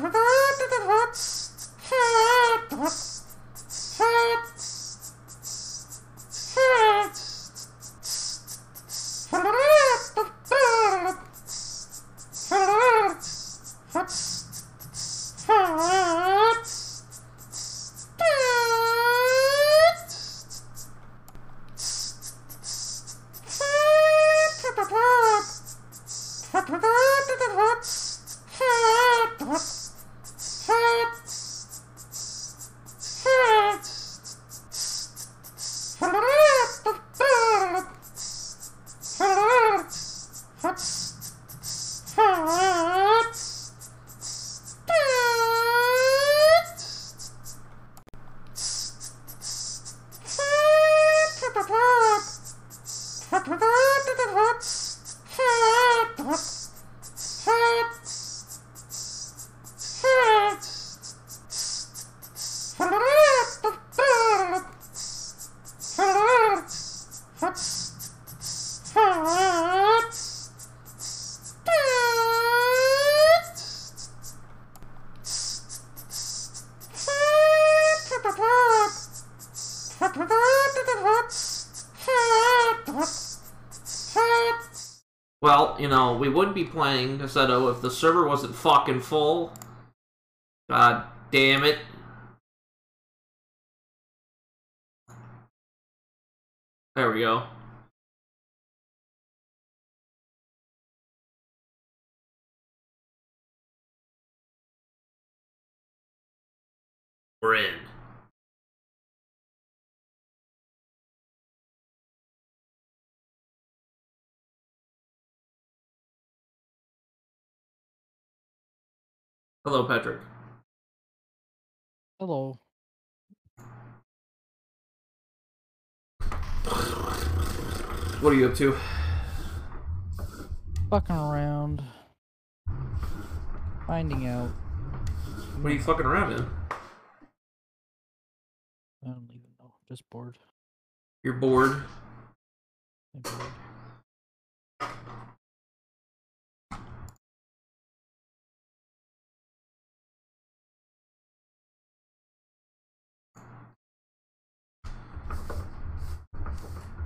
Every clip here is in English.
Be playing Assetto if the server wasn't fucking full. God damn it. You up to? Fucking around. Finding out. What are you fucking around in? I don't even know. Just bored. You're bored. I'm bored.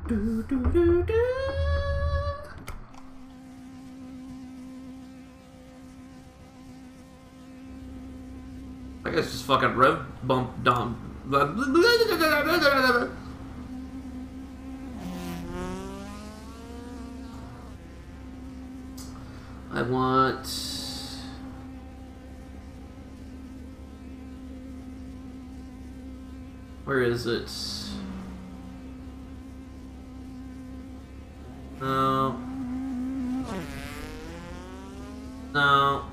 Do, do, do, do. I guess just fucking rev bump dump. I want. Where is it? No. No.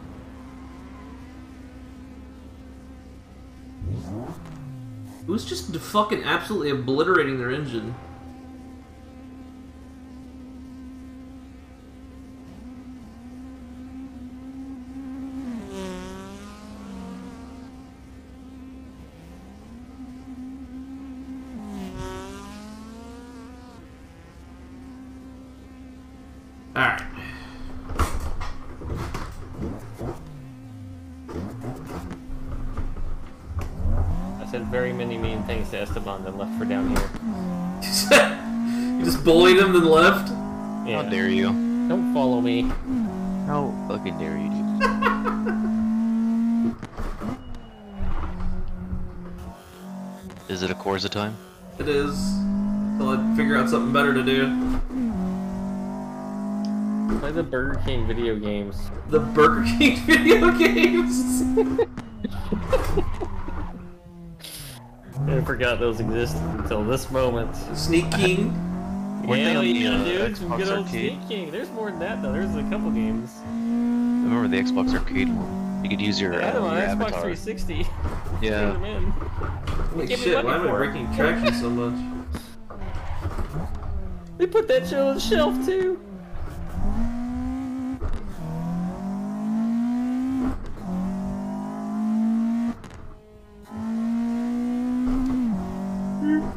Who's just fucking absolutely obliterating their engine? Very many mean things to Esteban, then left for down here. you just bullied him then left? Yeah. How dare you? Don't follow me. How fucking dare you, dude? Is it a Corsa time? It is. Till I figure out something better to do. Play the Burger King video games. The Burger King video games! Forgot those existed until this moment. Sneaking. Yeah, on the, yeah, uh, dude. Xbox good old Arcade? Sneak There's more than that though. There's a couple games. I remember the Xbox Arcade one. You could use your, I had uh, your Xbox avatar. 360. Trade Yeah. them in. Holy Give shit, why am I breaking traction so much? They put that shit on the shelf too.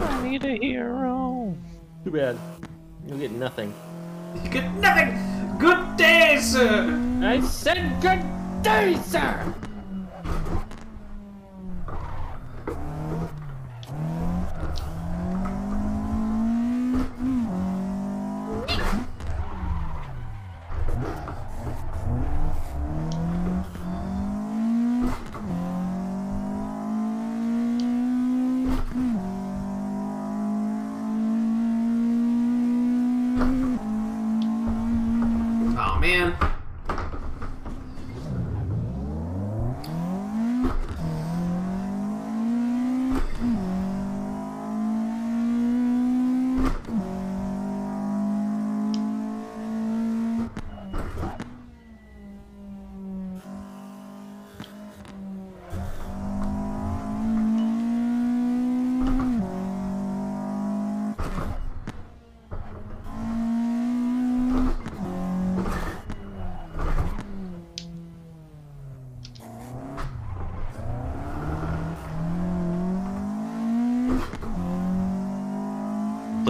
I need a hero. Too bad. You'll get nothing. You get nothing! Good day, sir! I said good day, sir!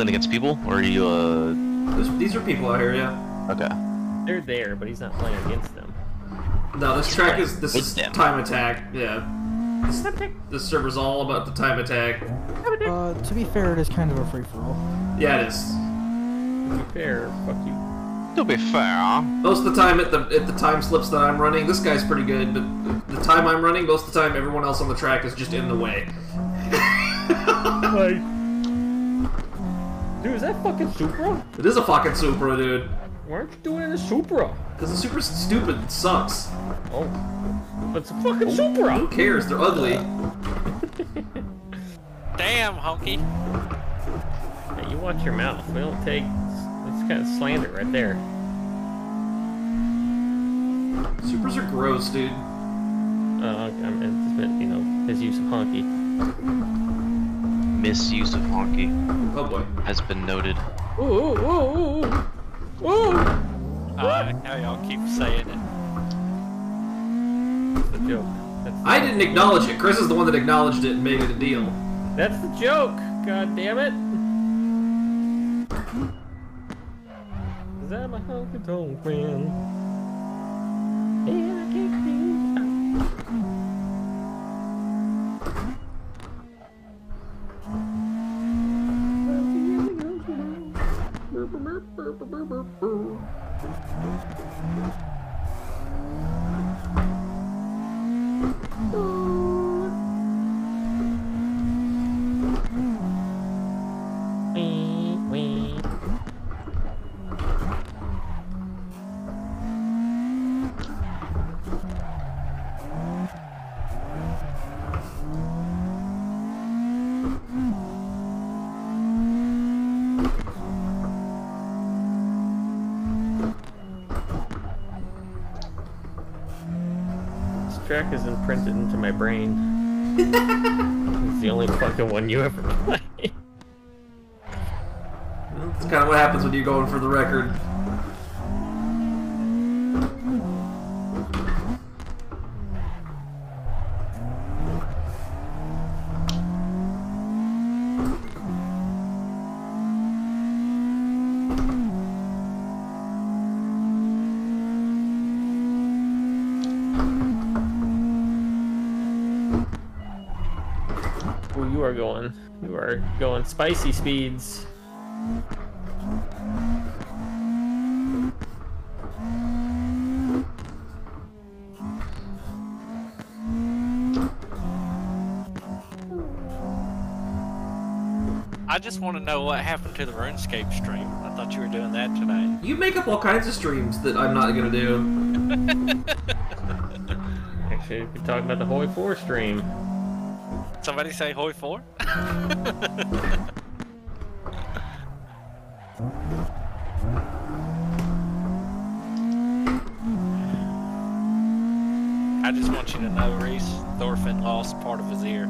playing against people, or are you uh? There's, these are people out here, yeah. Okay. They're there, but he's not playing against them. No, this track is this is them. time attack. Yeah. This, this server's all about the time attack. Uh, to be fair, it is kind of a free for all. Yeah, it is. To be fair, fuck you. To be fair, Most of the time at the at the time slips that I'm running, this guy's pretty good, but the time I'm running, most of the time everyone else on the track is just in the way. Like, that fucking Supra? It is a fucking Supra, dude. Why aren't you doing it in a Supra? Because the Supra's stupid, it sucks. Oh, but it's a fucking Supra. Who cares? They're ugly. Damn, honky. Hey, you watch your mouth. We don't take. It's kind of slander right there. Supras are gross, dude. Uh, I meant, you know, his use of honky. Misuse of honky Oh boy. has been noted. Ooh, ooh, ooh, ooh, ooh. Uh, now y'all keep saying it. That's the joke. That's, I didn't acknowledge it. Chris is the one that acknowledged it and made it a deal. that's the joke. God damn it. Cause I'm honky tonk man. And imprinted into my brain. it's the only fucking one you ever play. That's kind of what happens when you're going for the record. Oh, you are going. You are going spicy speeds. I just want to know what happened to the RuneScape stream. I thought you were doing that tonight. You make up all kinds of streams that I'm not gonna do. Actually, we could talk about the Hoi 4 stream. Somebody say Hoi 4? I just want you to know, Reese, Thorfinn lost part of his ear.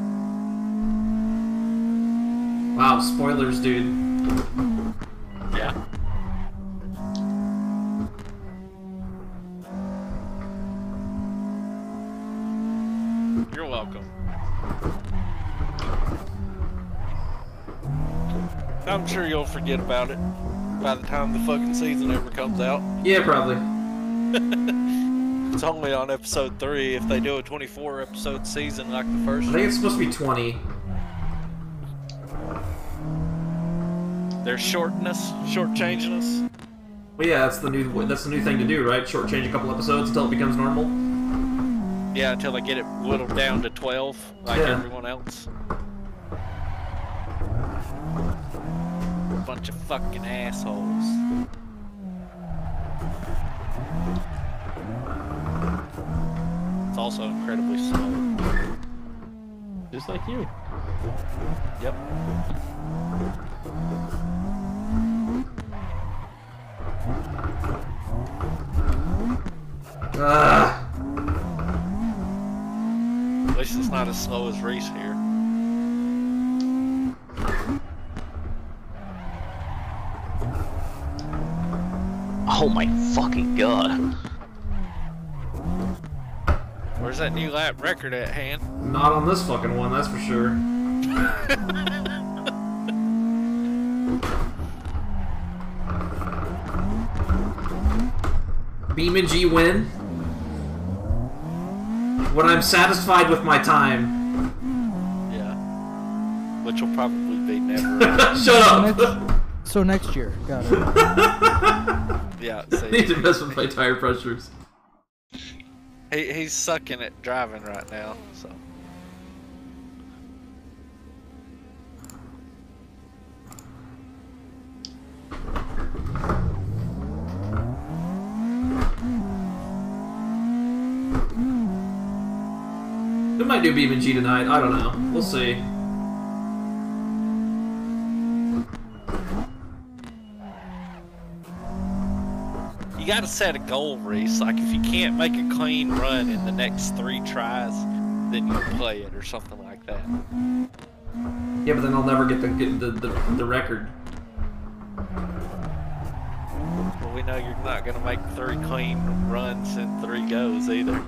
Wow, spoilers, dude. Forget about it by the time the fucking season ever comes out. Yeah, probably. It's only on episode 3 if they do a 24 episode season like the first I think it's supposed to be 20. They're shorting us, shortchanging us. But yeah, that's the new that's the new thing to do, right? Shortchange a couple episodes until it becomes normal. Yeah, until they get it whittled down to 12 like Yeah. everyone else. Bunch of fucking assholes. It's also incredibly slow. Just like you. Yep. Ah, At least it's not as slow as Reese here. Oh my fucking god. Where's that new lap record at, hand? Not on this fucking one, that's for sure. BeamNG win. When I'm satisfied with my time. Yeah. Which will probably be never. Shut up! So next, so next year. Got it. yeah, I need see. to mess with my tire pressures. He, he's sucking at driving right now, so. We might do BeamNG tonight. I don't know. We'll see. You gotta set a goal, Reese. Like, if you can't make a clean run in the next three tries, then you play it or something like that. Yeah, but then I'll never get the get the, the, the record. Well, we know you're not gonna make three clean runs in three goes either.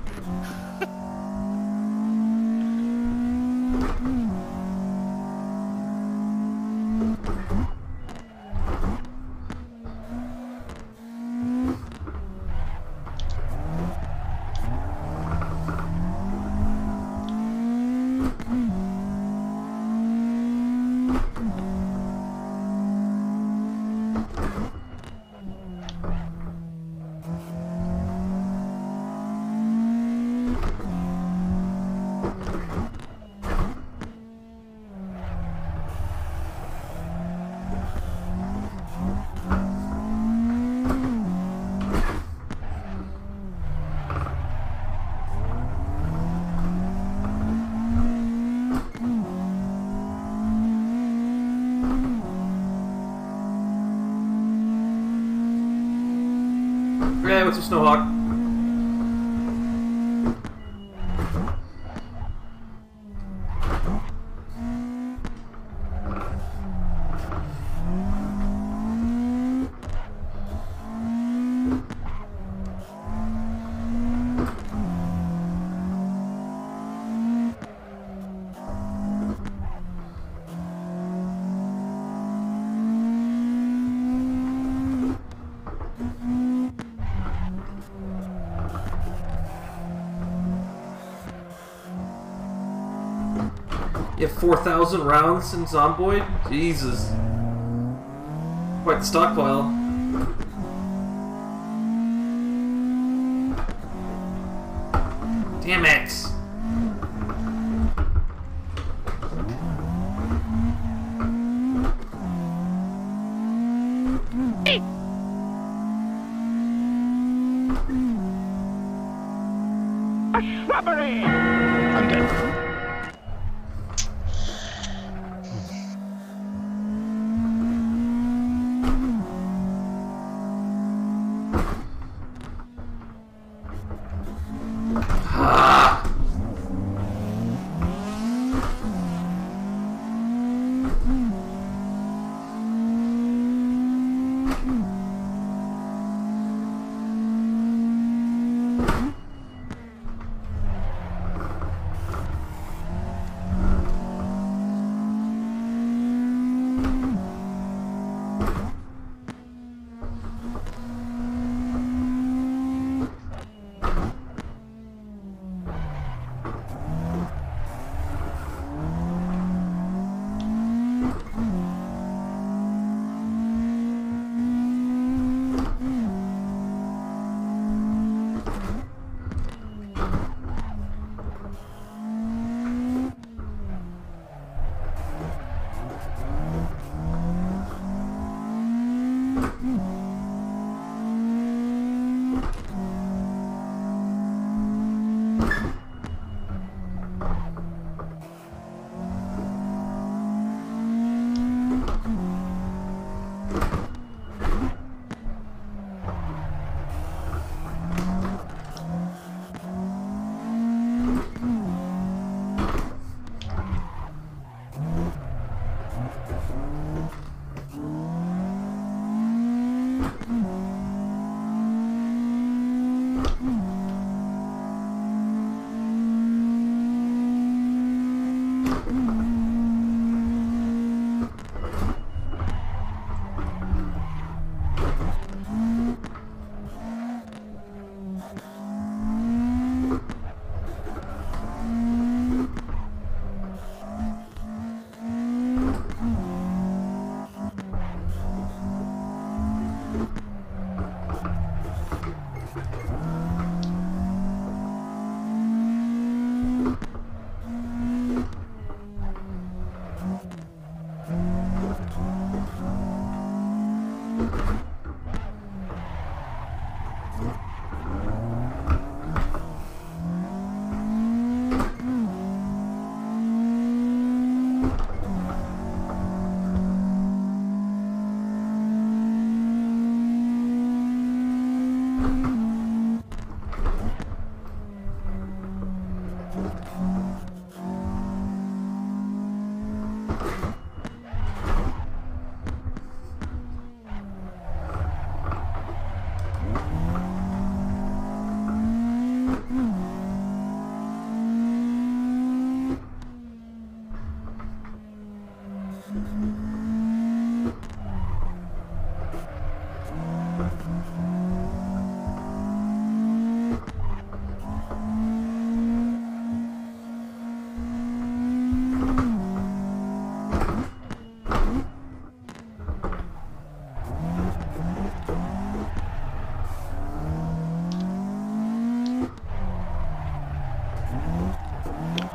Hey, what's up, Snowhawk? You have 4,000 rounds in Zomboid? Jesus. Quite the stockpile. Damn it!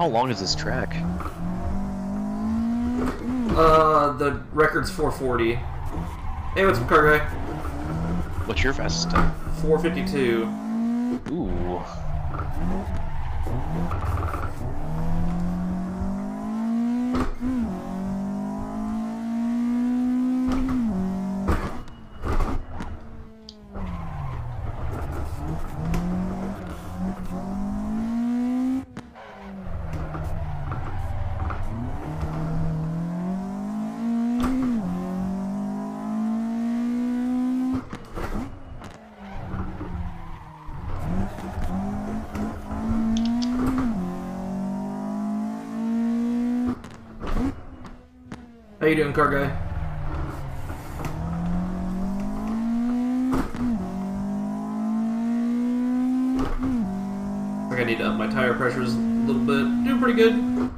How long is this track? Uh, the record's 440. Hey, what's up, car guy? What's your fastest time? 452. Ooh. How car guy? I think I need to up my tire pressures a little bit. Doing pretty good.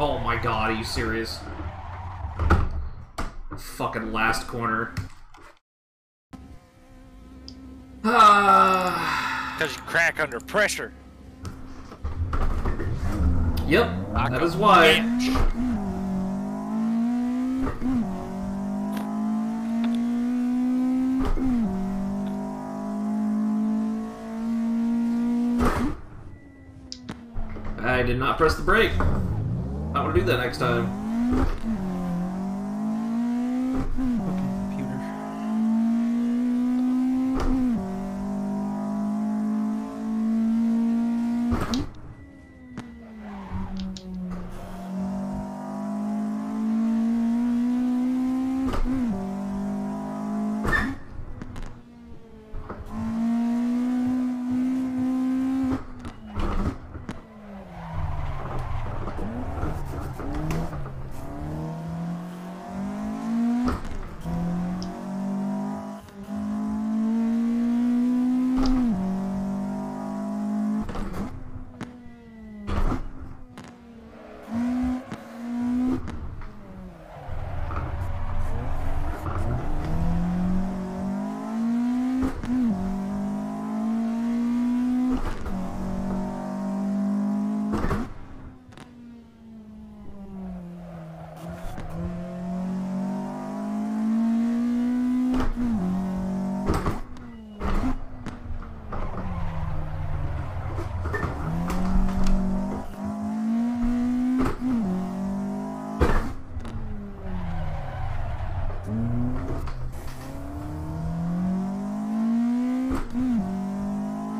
Oh my god, are you serious? Fucking last corner. Ah. Because you crack under pressure. Yep, Like that is why. I did not press the brake. To do that next time. Fucking computer.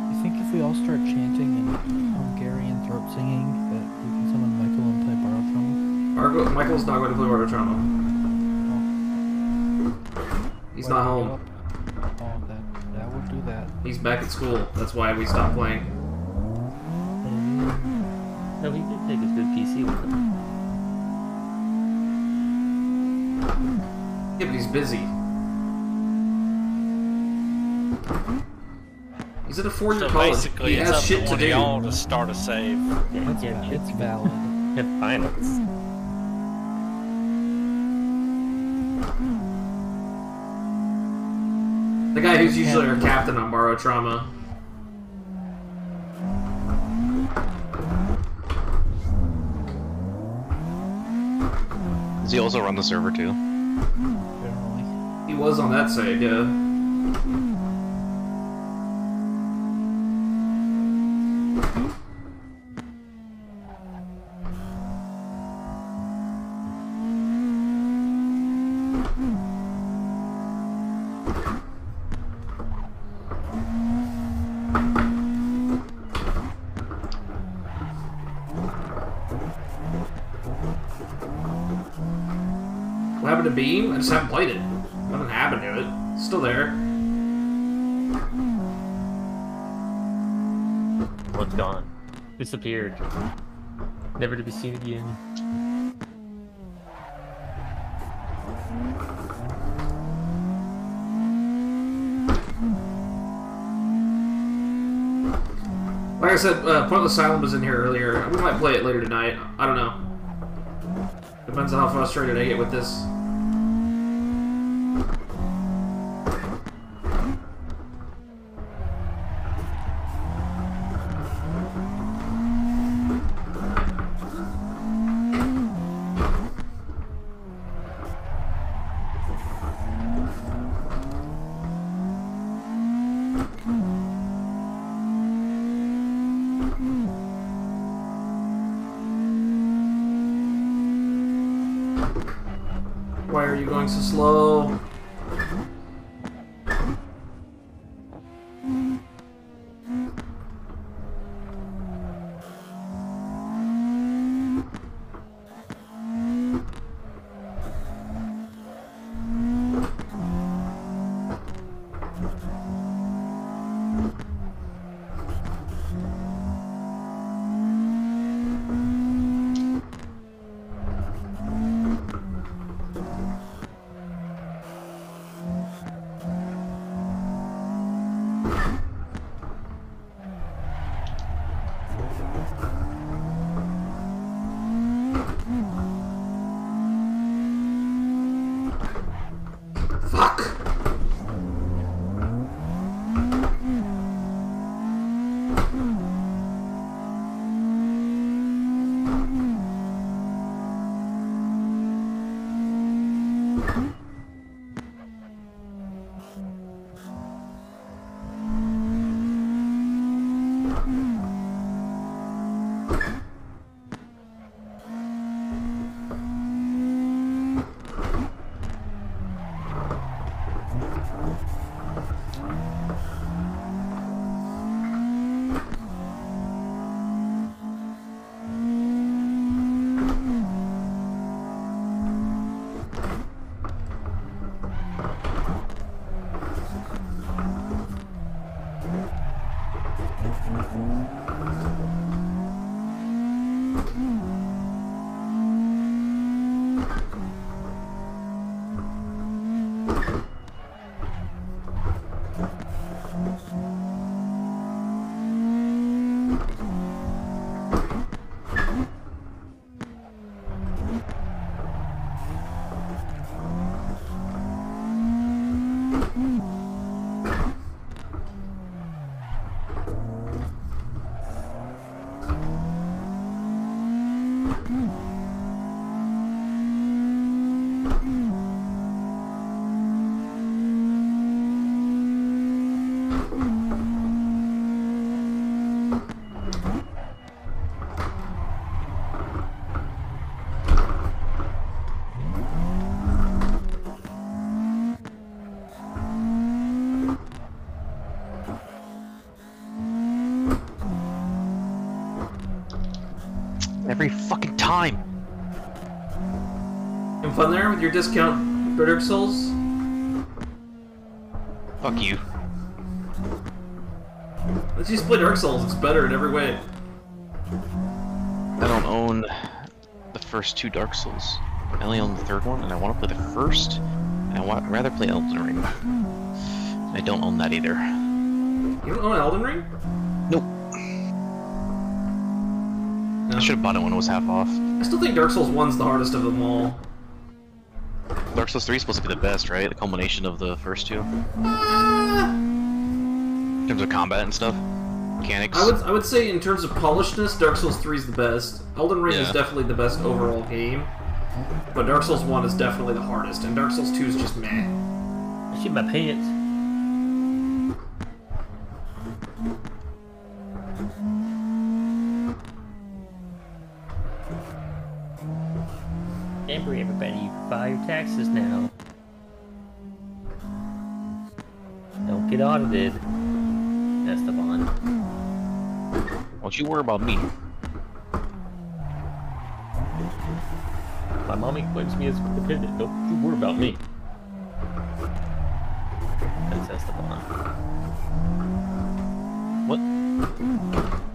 You think if we all start chanting and Hungarian throat singing that we can summon Michael and play Borrow Trauma? Marco, Michael's not going to play Barotrauma. He's Why not not home. Oh, that that would do that. He's back at school. That's why we stopped playing. Mm-hmm. No, he did take his good PC with him. Yeah, but he's busy. He's at a four-year So college. basically, He it's has up shit to to one of do. y'all to start a save. Yeah, It's, yeah, va- it's to valid. At finals. The guy who's usually our captain on Barotrauma. Does he also run the server too? Generally. He was on that side, yeah. I just haven't played it. Nothing happened to it. It's still there. Well, it's gone. Disappeared. Never to be seen again. Like I said, uh, Pointless Asylum was in here earlier. We might play it later tonight. I don't know. Depends on how frustrated I get with this. you fun there with your discount Dark Souls? Fuck you. Let's just play Dark Souls. It's better in every way. I don't own the first two Dark Souls. I only own the third one, and I want to play the first. And I would rather play Elden Ring. I don't own that either. You don't own Elden Ring? Nope. No. I should have bought it when it was half off. I still think Dark Souls 1's the hardest of them all. Dark Souls 3 is supposed to be the best, right? The culmination of the first two. In Ah. terms of combat and stuff. Mechanics. I would I would say in terms of polishedness, Dark Souls 3 is the best. Elden Ring is definitely the best overall game. But Dark Souls 1 is definitely the hardest, and Dark Souls 2 is just meh. I shit my pants. Worry about me. My mommy claims me as independent. Don't you worry about me. That's Esteban. What?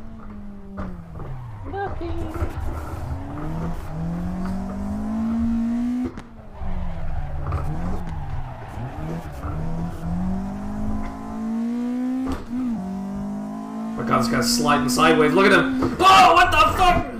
God, this guy's sliding sideways. Look at him. Oh, what the fuck?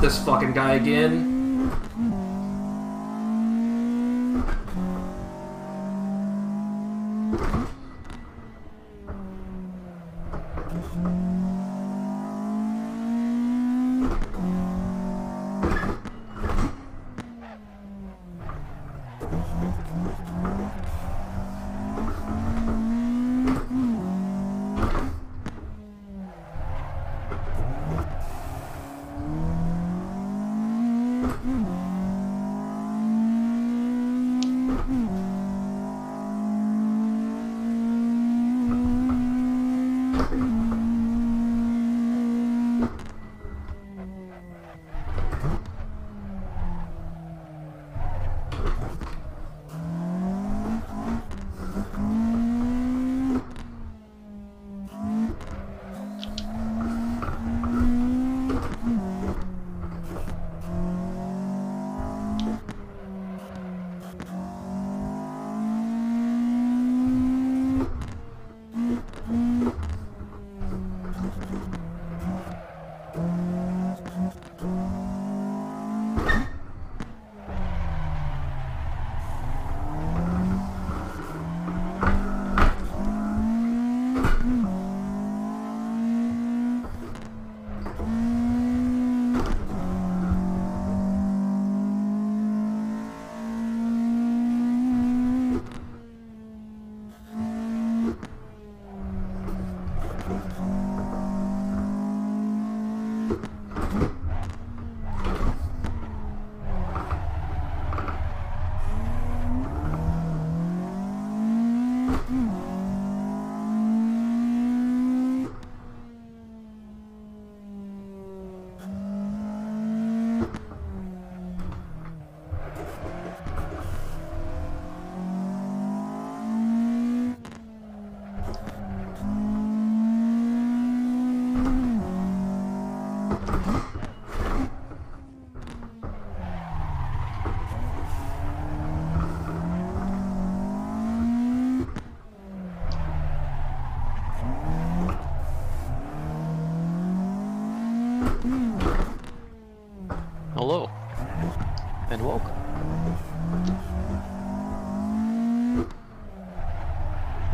This fucking guy again.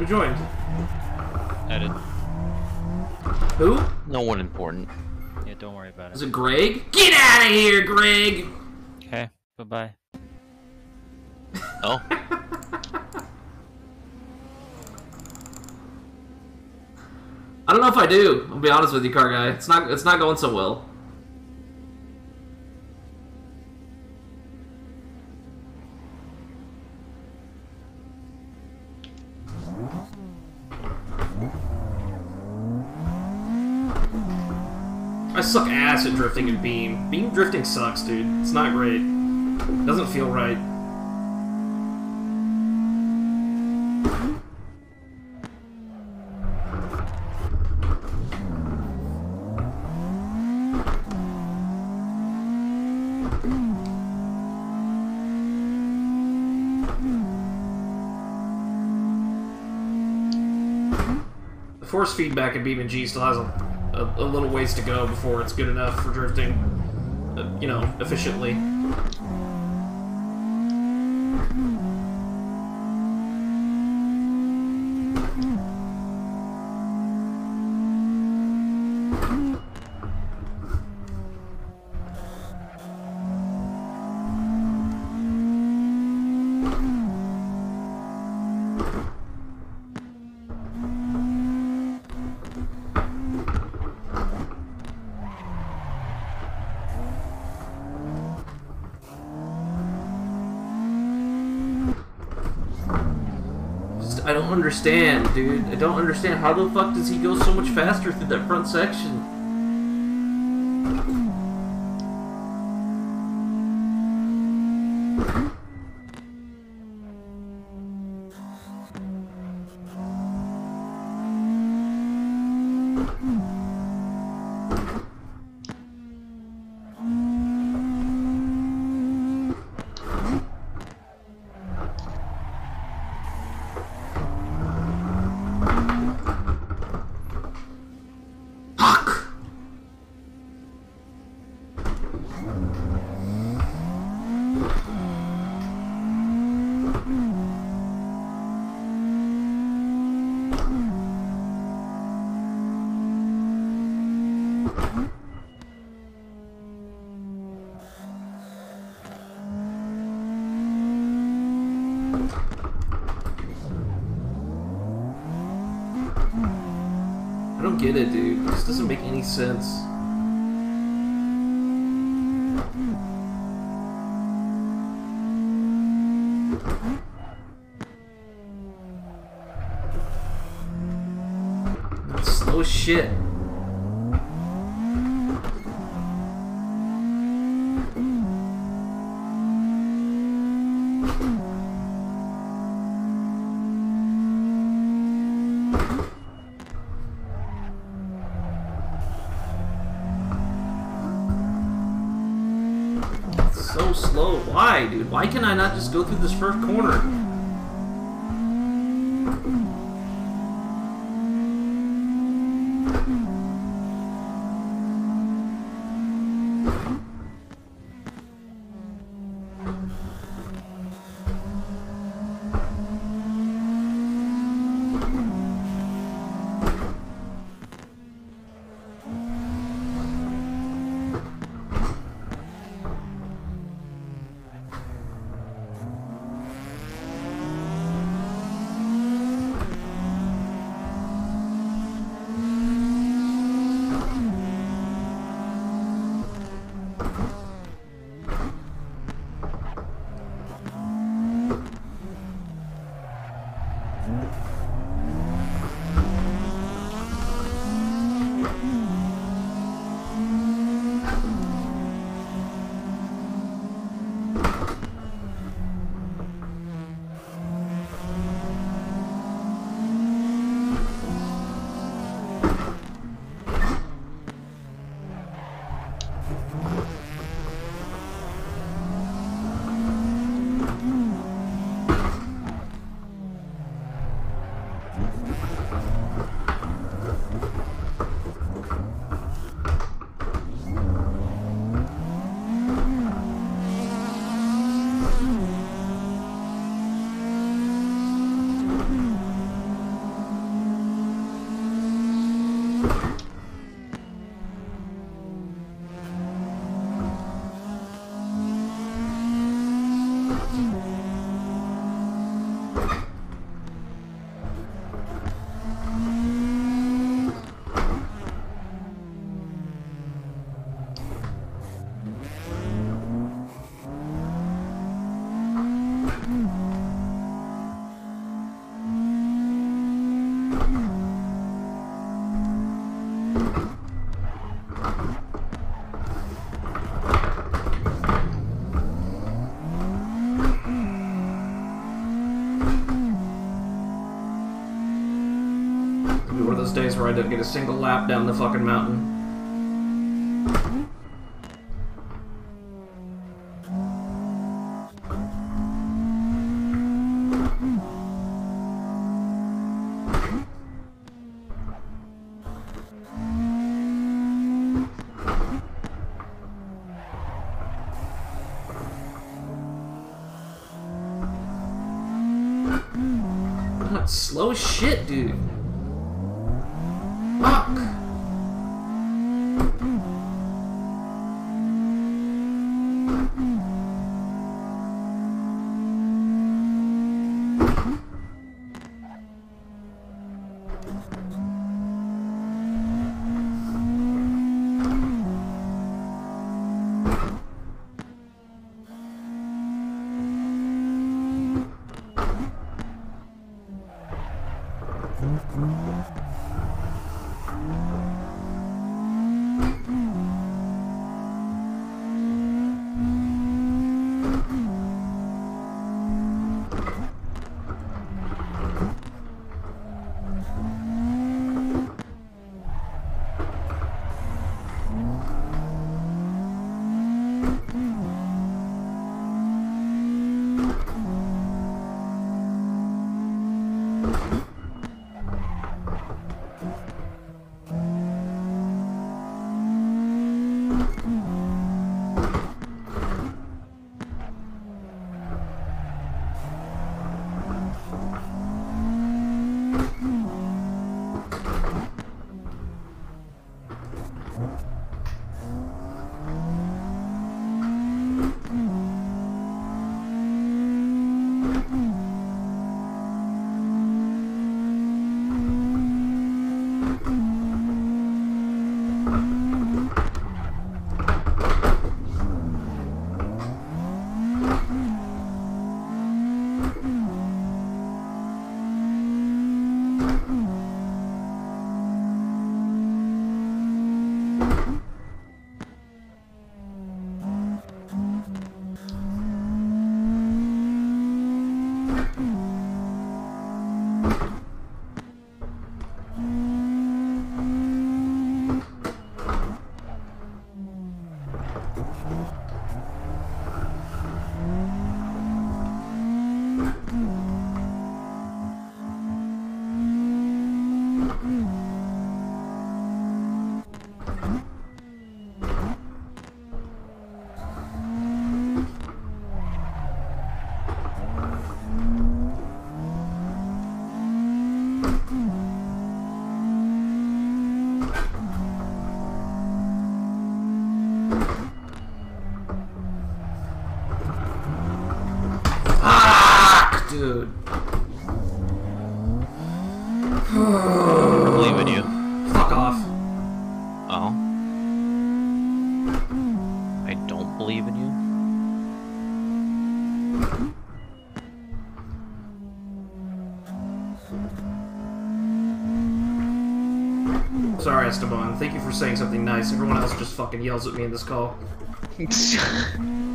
Who joined? I did. Who? No one important. Yeah, don't worry about Is it. it Greg? Get out of here, Greg! Okay, bye bye. Oh, I don't know if I do. I'll be honest with you, car guy. It's not. It's not going so well. I suck ass at drifting and beam. Beam drifting sucks, dude. It's not great. Doesn't feel right. The force feedback in BeamNG still has a, a, a little ways to go before it's good enough for drifting, uh, you know, efficiently. Just, I don't understand, dude. I don't understand. How the fuck does he go so much faster through that front section? Fuck! It, dude. This doesn't make any sense. That's slow as shit. It's so slow. Why, dude? Why can I not just go through this first corner? One of those days where I don't get a single lap down the fucking mountain. Dude. I believe in you. Fuck off. Oh. I don't believe in you. Sorry, Esteban. Thank you for saying something nice. Everyone else just fucking yells at me in this call.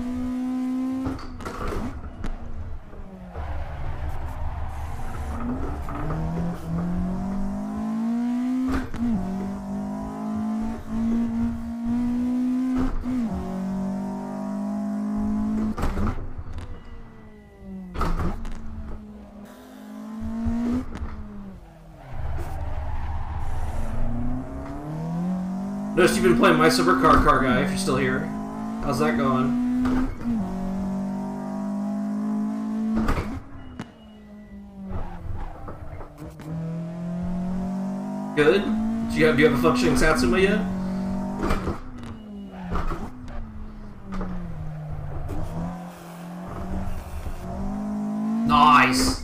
you've been playing My Summer Car Car guy. If you're still here, how's that going? Good. Do you have do you have a functioning Satsuma yet? Nice.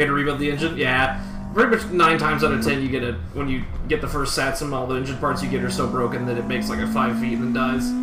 You had to rebuild the engine? Yeah. Pretty much nine times out of ten, you get it when you get the first Satsuma. All the engine parts you get are so broken that it makes like a five feet and then dies.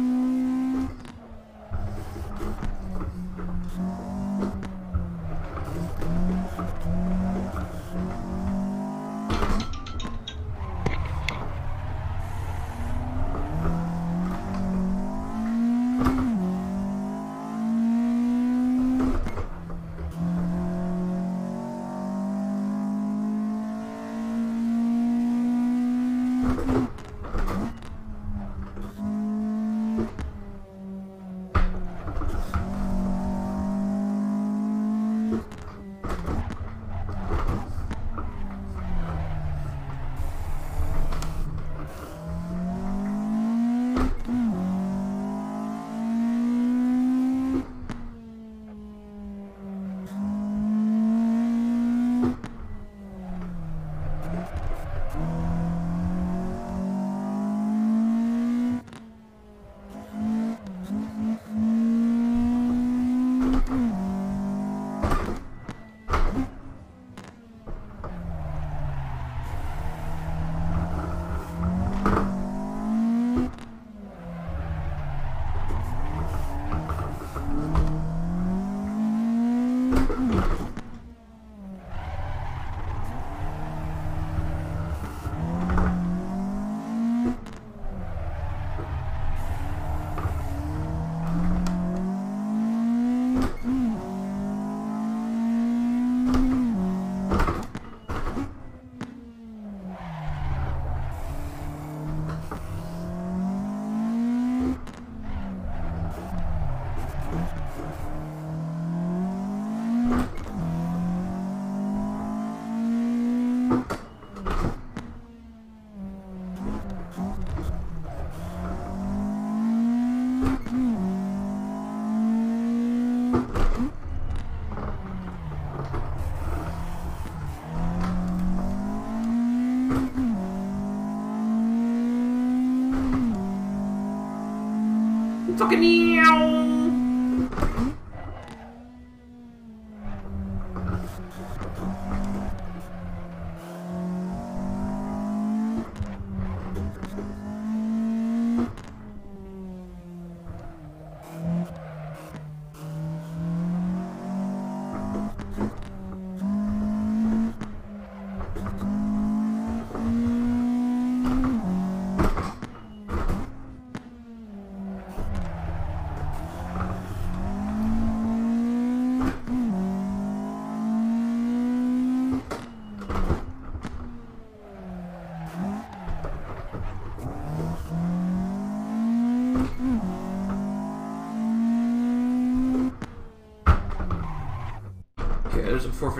Fucking meow.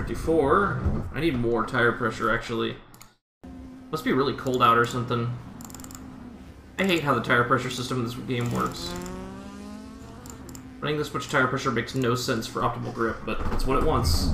54. I need more tire pressure, actually. Must be really cold out or something. I hate how the tire pressure system in this game works. Running this much tire pressure makes no sense for optimal grip, but it's what it wants.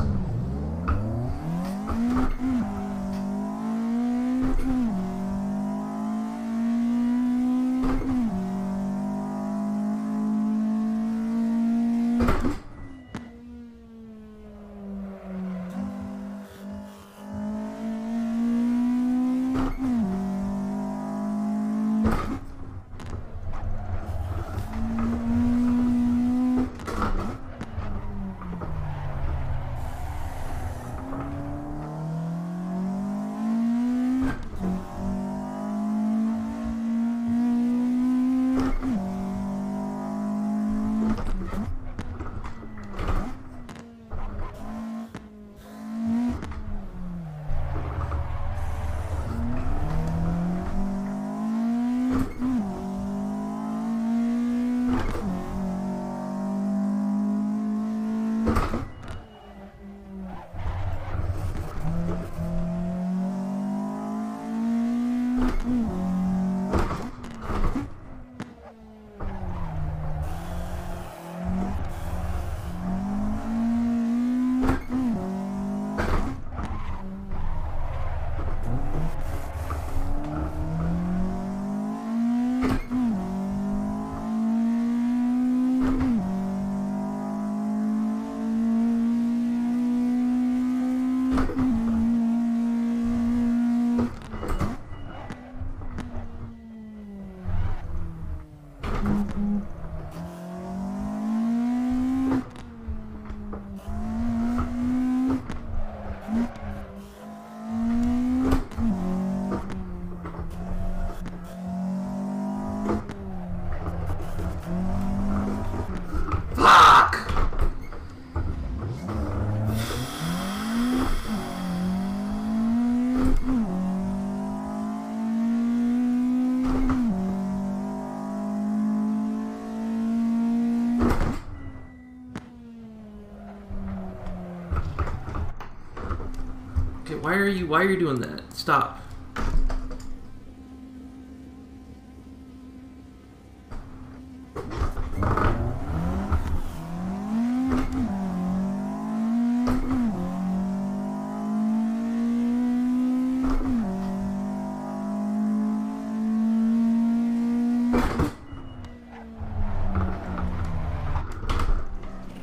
Why are you why are you doing that? Stop.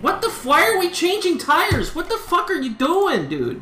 What the why are we changing tires? What the fuck are you doing, dude?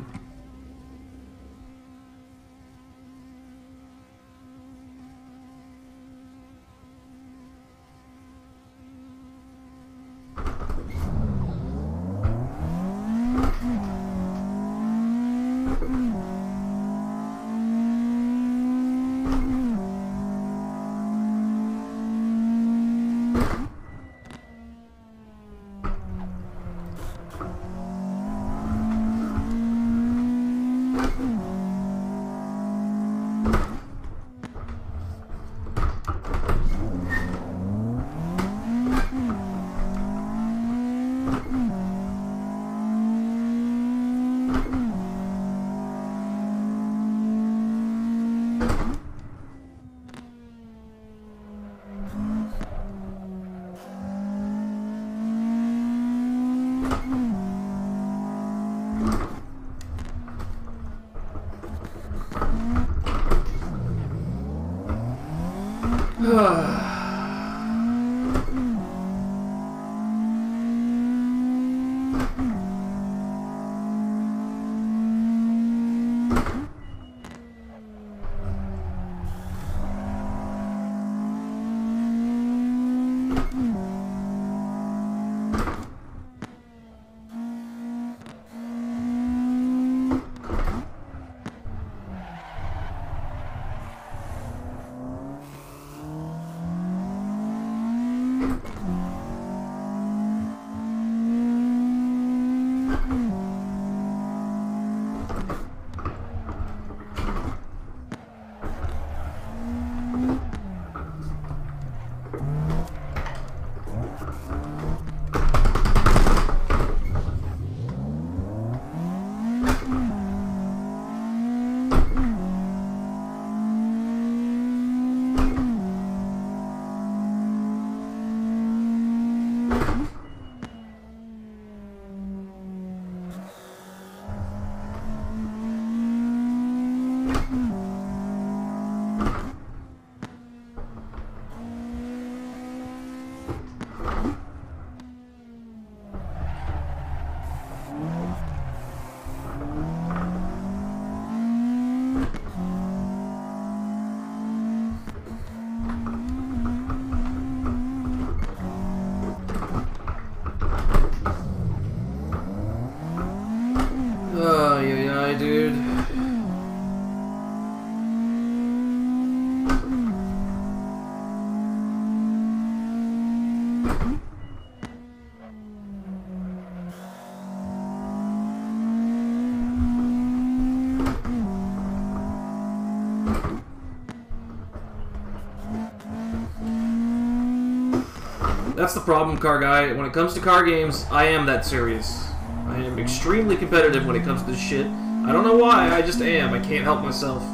That's the problem, car guy. When it comes to car games, I am that serious. I am extremely competitive when it comes to this shit. I don't know why, I just am. I can't help myself.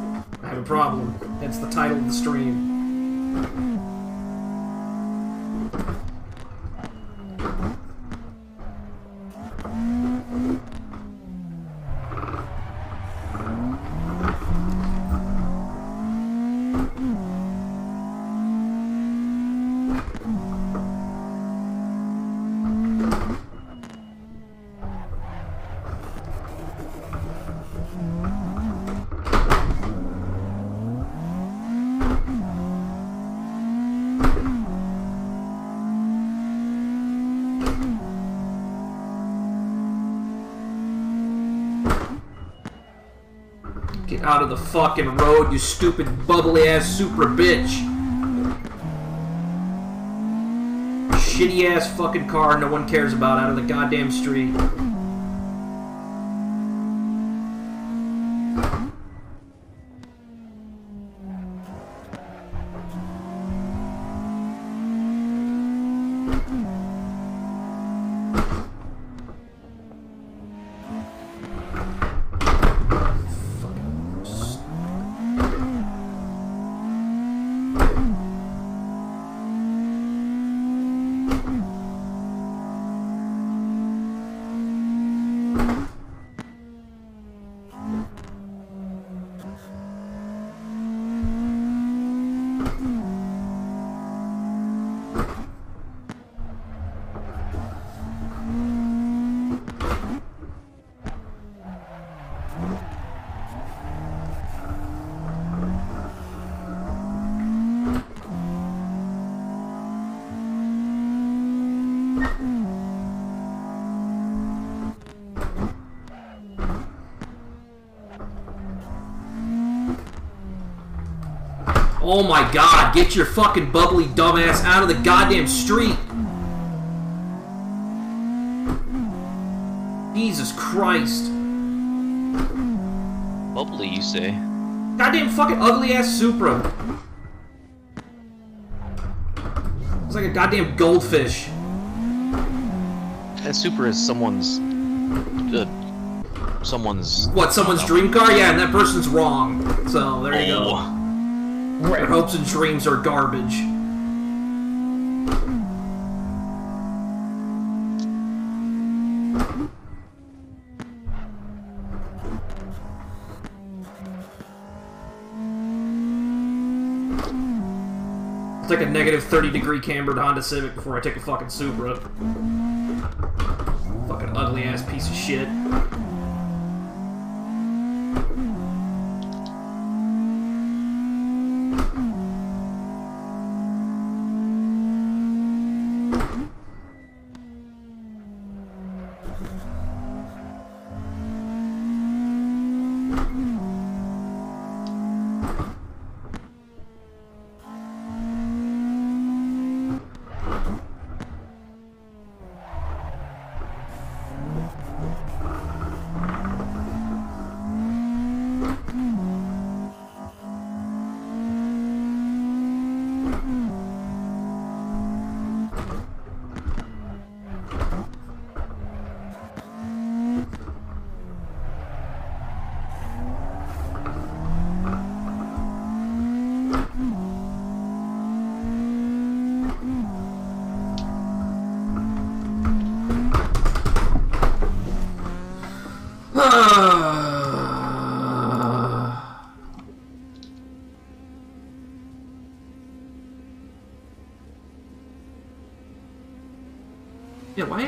I have a problem. Hence the title of the stream. Get out of the fucking road, you stupid bubbly ass Supra bitch. Shitty ass fucking car no one cares about out of the goddamn street. Oh my god, get your fucking bubbly dumbass out of the goddamn street! Jesus Christ. Bubbly, you say? Goddamn fucking ugly ass Supra. It's like a goddamn goldfish. That Supra is someone's. Uh, someone's. What, someone's dream car? Yeah, and that person's wrong. So, there you go. Oh, Their hopes and dreams are garbage. I'll take a negative 30 degree cambered Honda Civic before I take a fucking Supra. Fucking ugly ass piece of shit.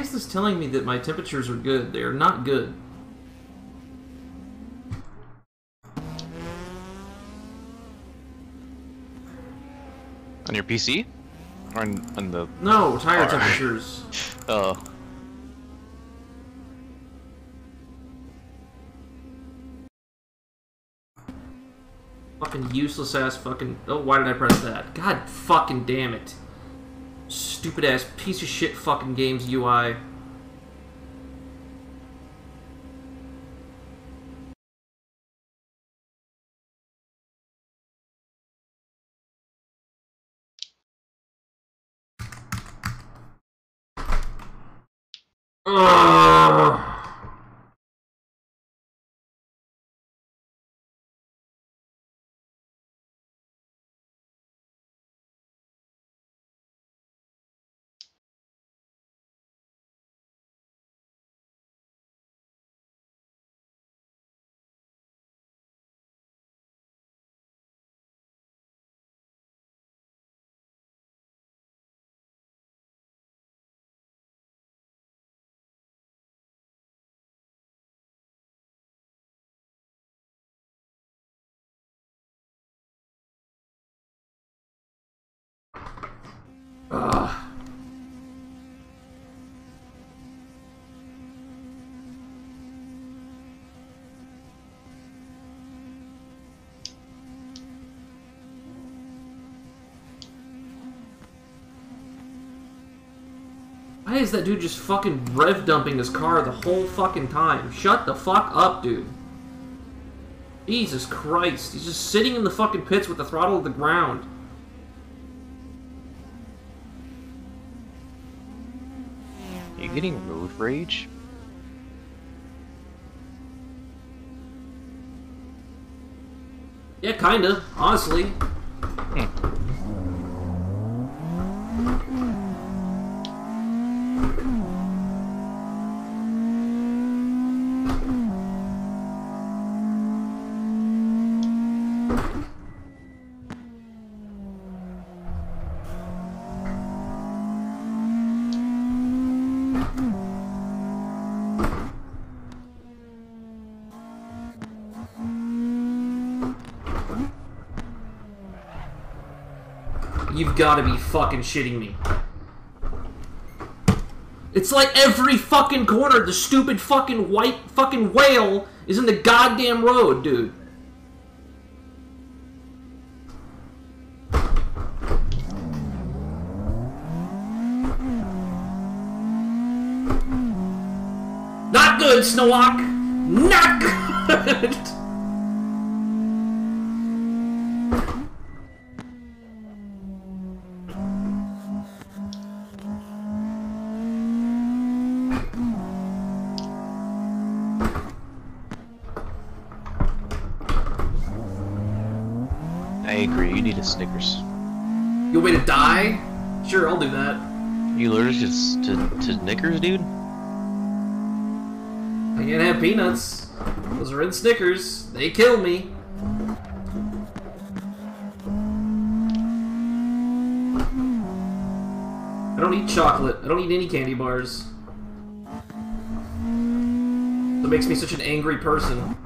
Yeah, is this telling me that my temperatures are good? They are not good. on your PC? Or on, on the. No, tire Alright. temperatures. Oh, Fucking useless ass fucking. Oh, why did I press that? God fucking damn it. Stupid ass piece of shit fucking games UI. Why is that dude just fucking rev dumping his car the whole fucking time? Shut the fuck up, dude. Jesus Christ. He's just sitting in the fucking pits with the throttle to the ground. Are you getting road rage? Yeah, kinda, honestly. You've gotta be fucking shitting me. It's like every fucking corner, the stupid fucking white fucking whale is in the goddamn road, dude. Not good, Snowhawk! Peanuts. Those are in Snickers. They kill me. I don't eat chocolate. I don't eat any candy bars. That makes me such an angry person.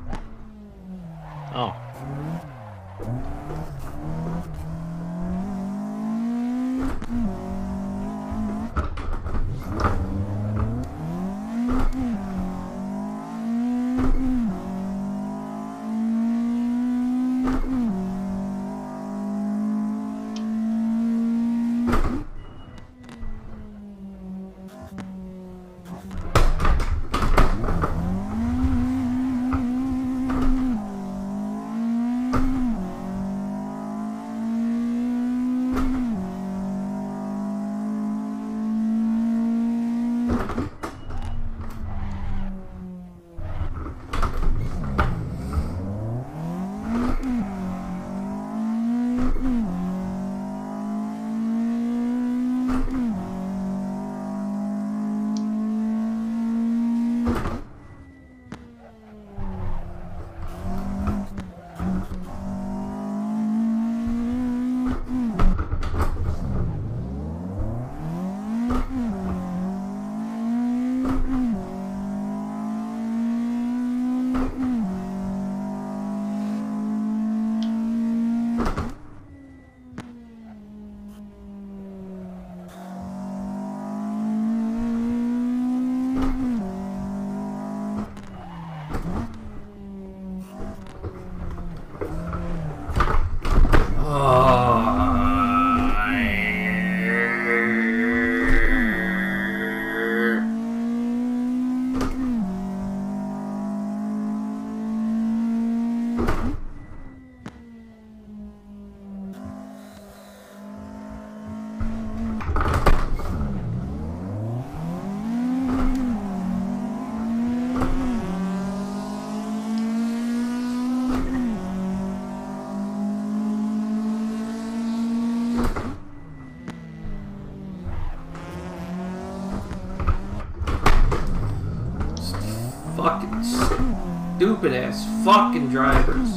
Drivers.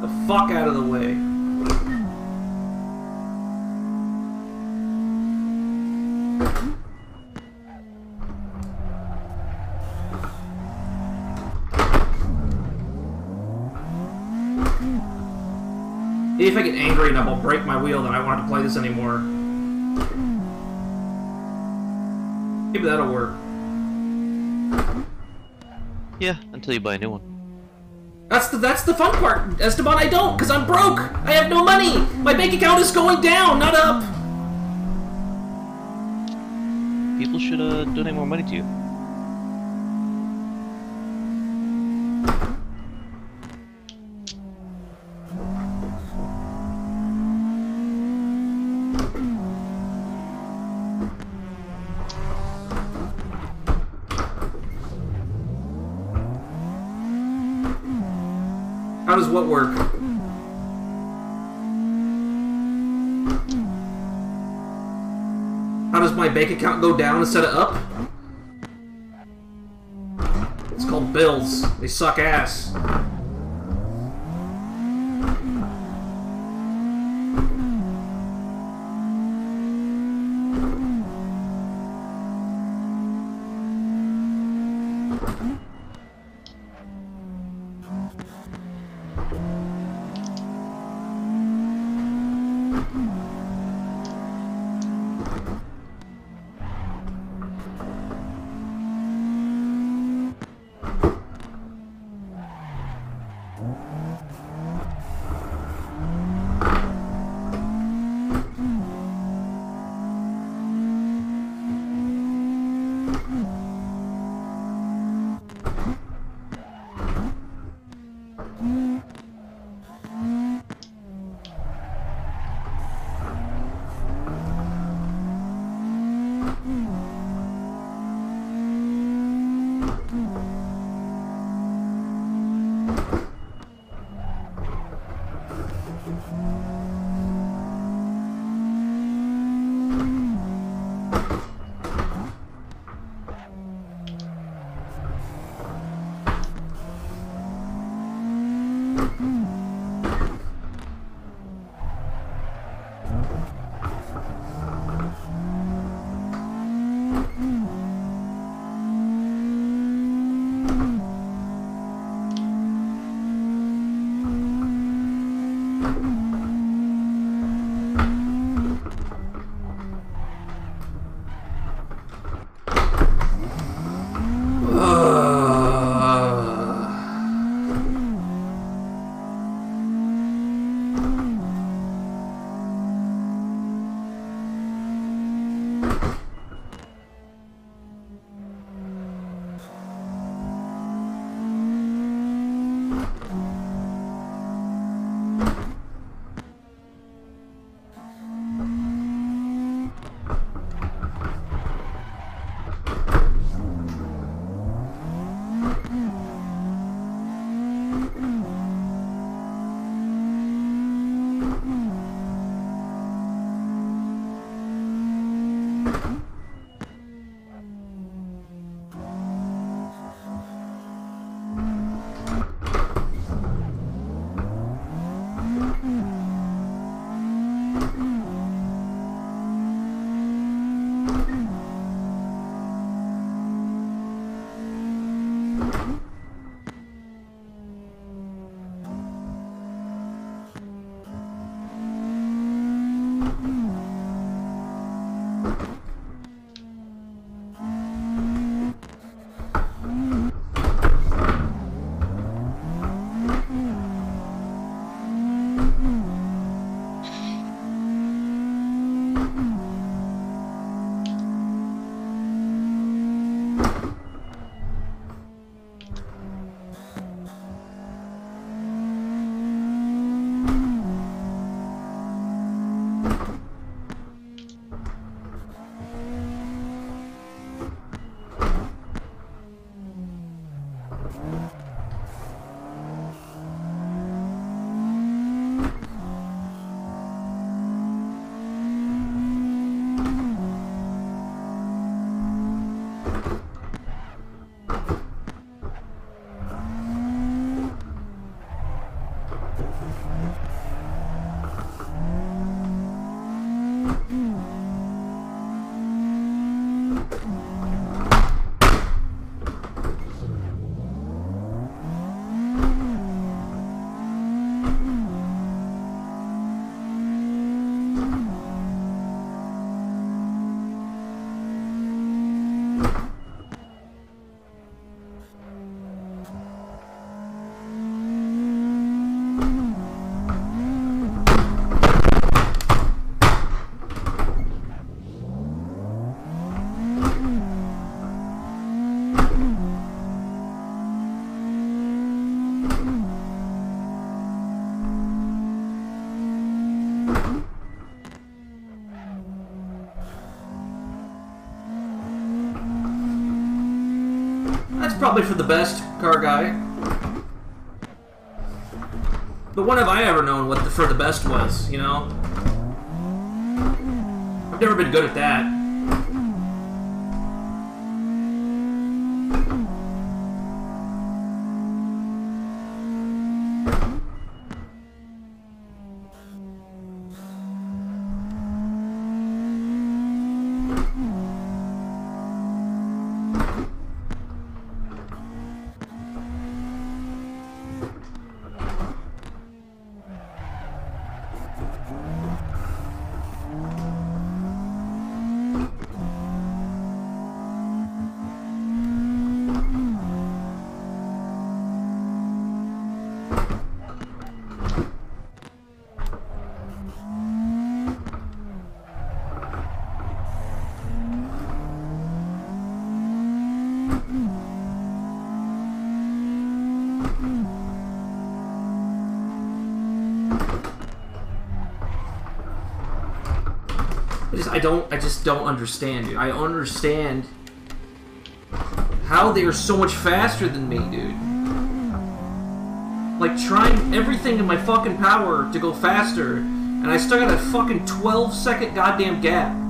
The fuck out of the way. If I get angry enough, I'll break my wheel, then I won't have to play this anymore. Maybe that'll work. Yeah, until you buy a new one. That's the that's the fun part, Esteban. I don't, cause I'm broke. I have no money. My bank account is going down, not up. People should uh, donate more money to you. How does work? How does my bank account go down instead of up? It's called bills. They suck ass. Probably for the best, car guy. But when have I ever known what the for the best was, you know? I've never been good at that. I don't I just don't understand, dude. I understand how they are so much faster than me, dude. Like trying everything in my fucking power to go faster, and I still got a fucking 12 second goddamn gap.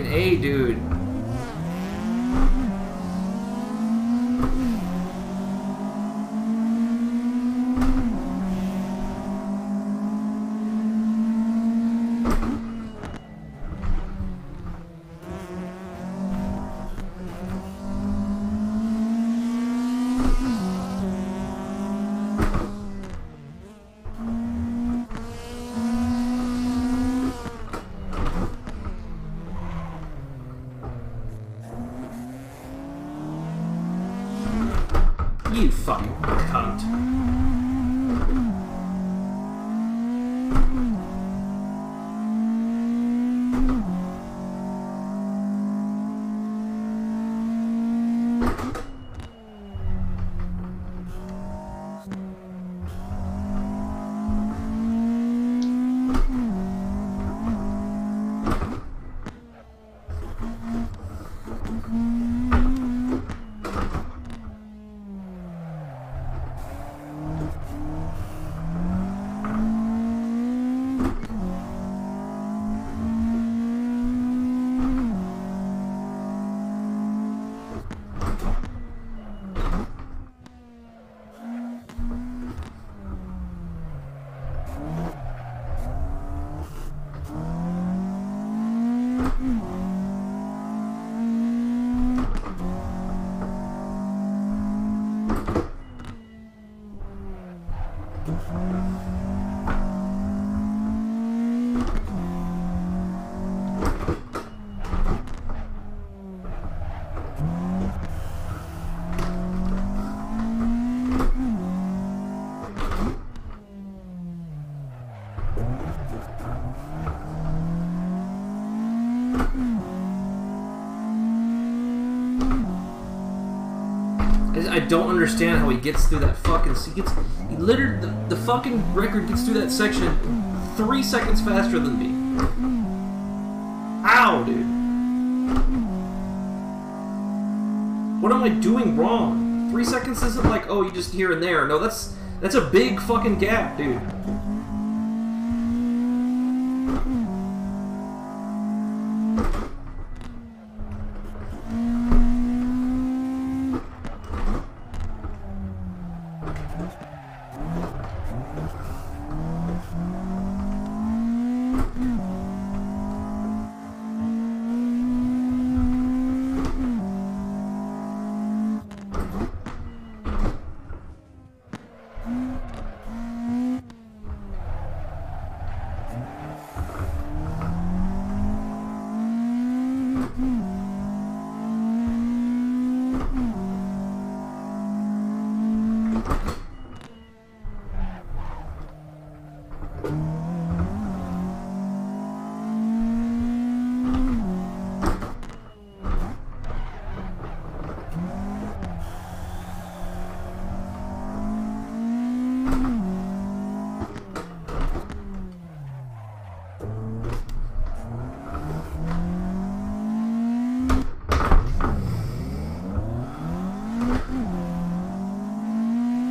A, dude. I don't understand how he gets through that fucking. He gets. He literally. The, the fucking record gets through that section three seconds faster than me. How, dude? What am I doing wrong? Three seconds isn't like, oh, you just here and there. No, that's that's a big fucking gap, dude.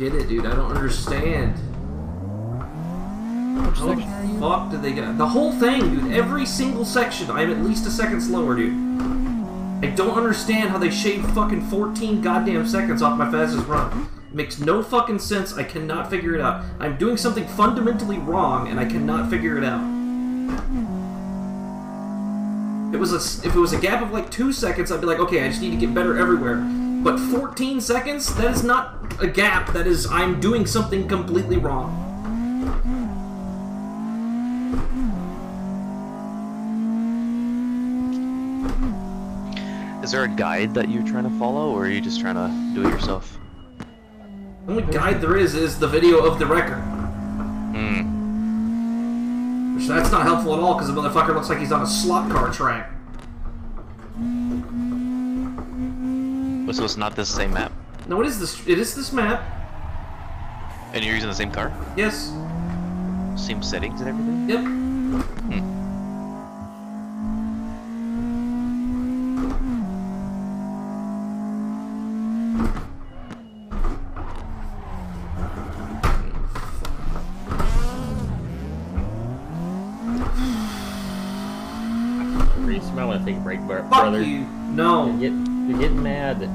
Get it, dude. I don't understand. Which How section are the you? fuck did they get the whole thing, dude? Every single section, I'm at least a second slower, dude. I don't understand how they shaved fucking 14 goddamn seconds off my fastest run. It makes no fucking sense. I cannot figure it out. I'm doing something fundamentally wrong, and I cannot figure it out. It was a, if it was a gap of like two seconds, I'd be like, okay, I just need to get better everywhere. But 14 seconds? That is not a gap. That is, I'm doing something completely wrong. Is there a guide that you're trying to follow, or are you just trying to do it yourself? The only guide there is is the video of the record. Hmm. Which that's not helpful at all because the motherfucker looks like he's on a slot car track. So it's not the same map, No, it is this. It is this map. and you're using the same car, Yes. same settings and everything. Yep. Reese, you might want to take a break, bro- Fuck brother. you. You're, No. get, you're getting mad.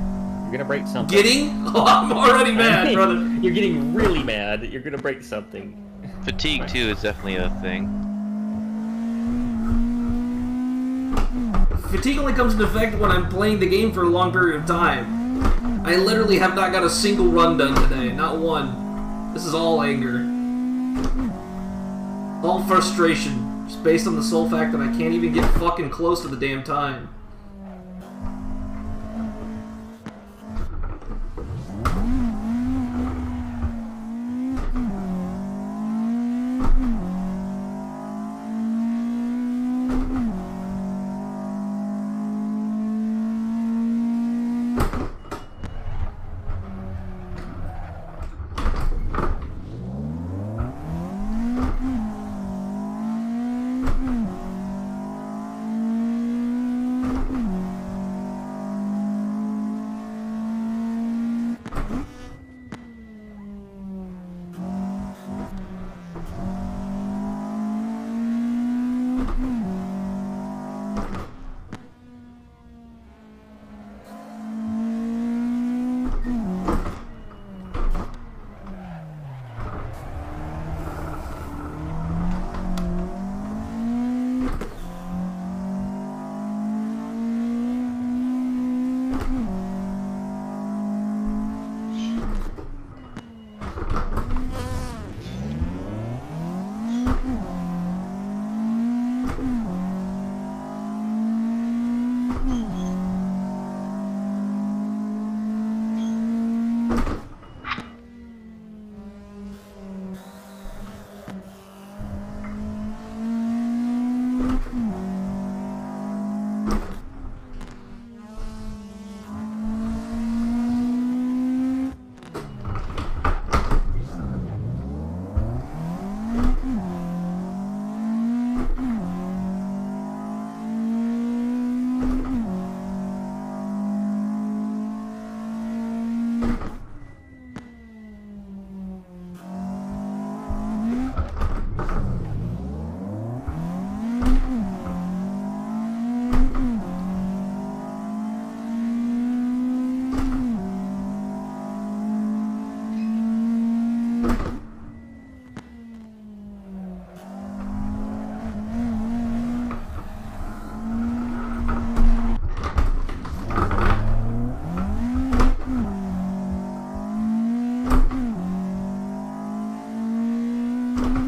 You're gonna break something. Getting? Oh, I'm already mad, brother. You're getting really mad. You're gonna break something. Fatigue too is definitely a thing. Fatigue only comes into effect when I'm playing the game for a long period of time. I literally have not got a single run done today. Not one. This is all anger. All frustration. Just based on the sole fact that I can't even get fucking close to the damn time. Ay,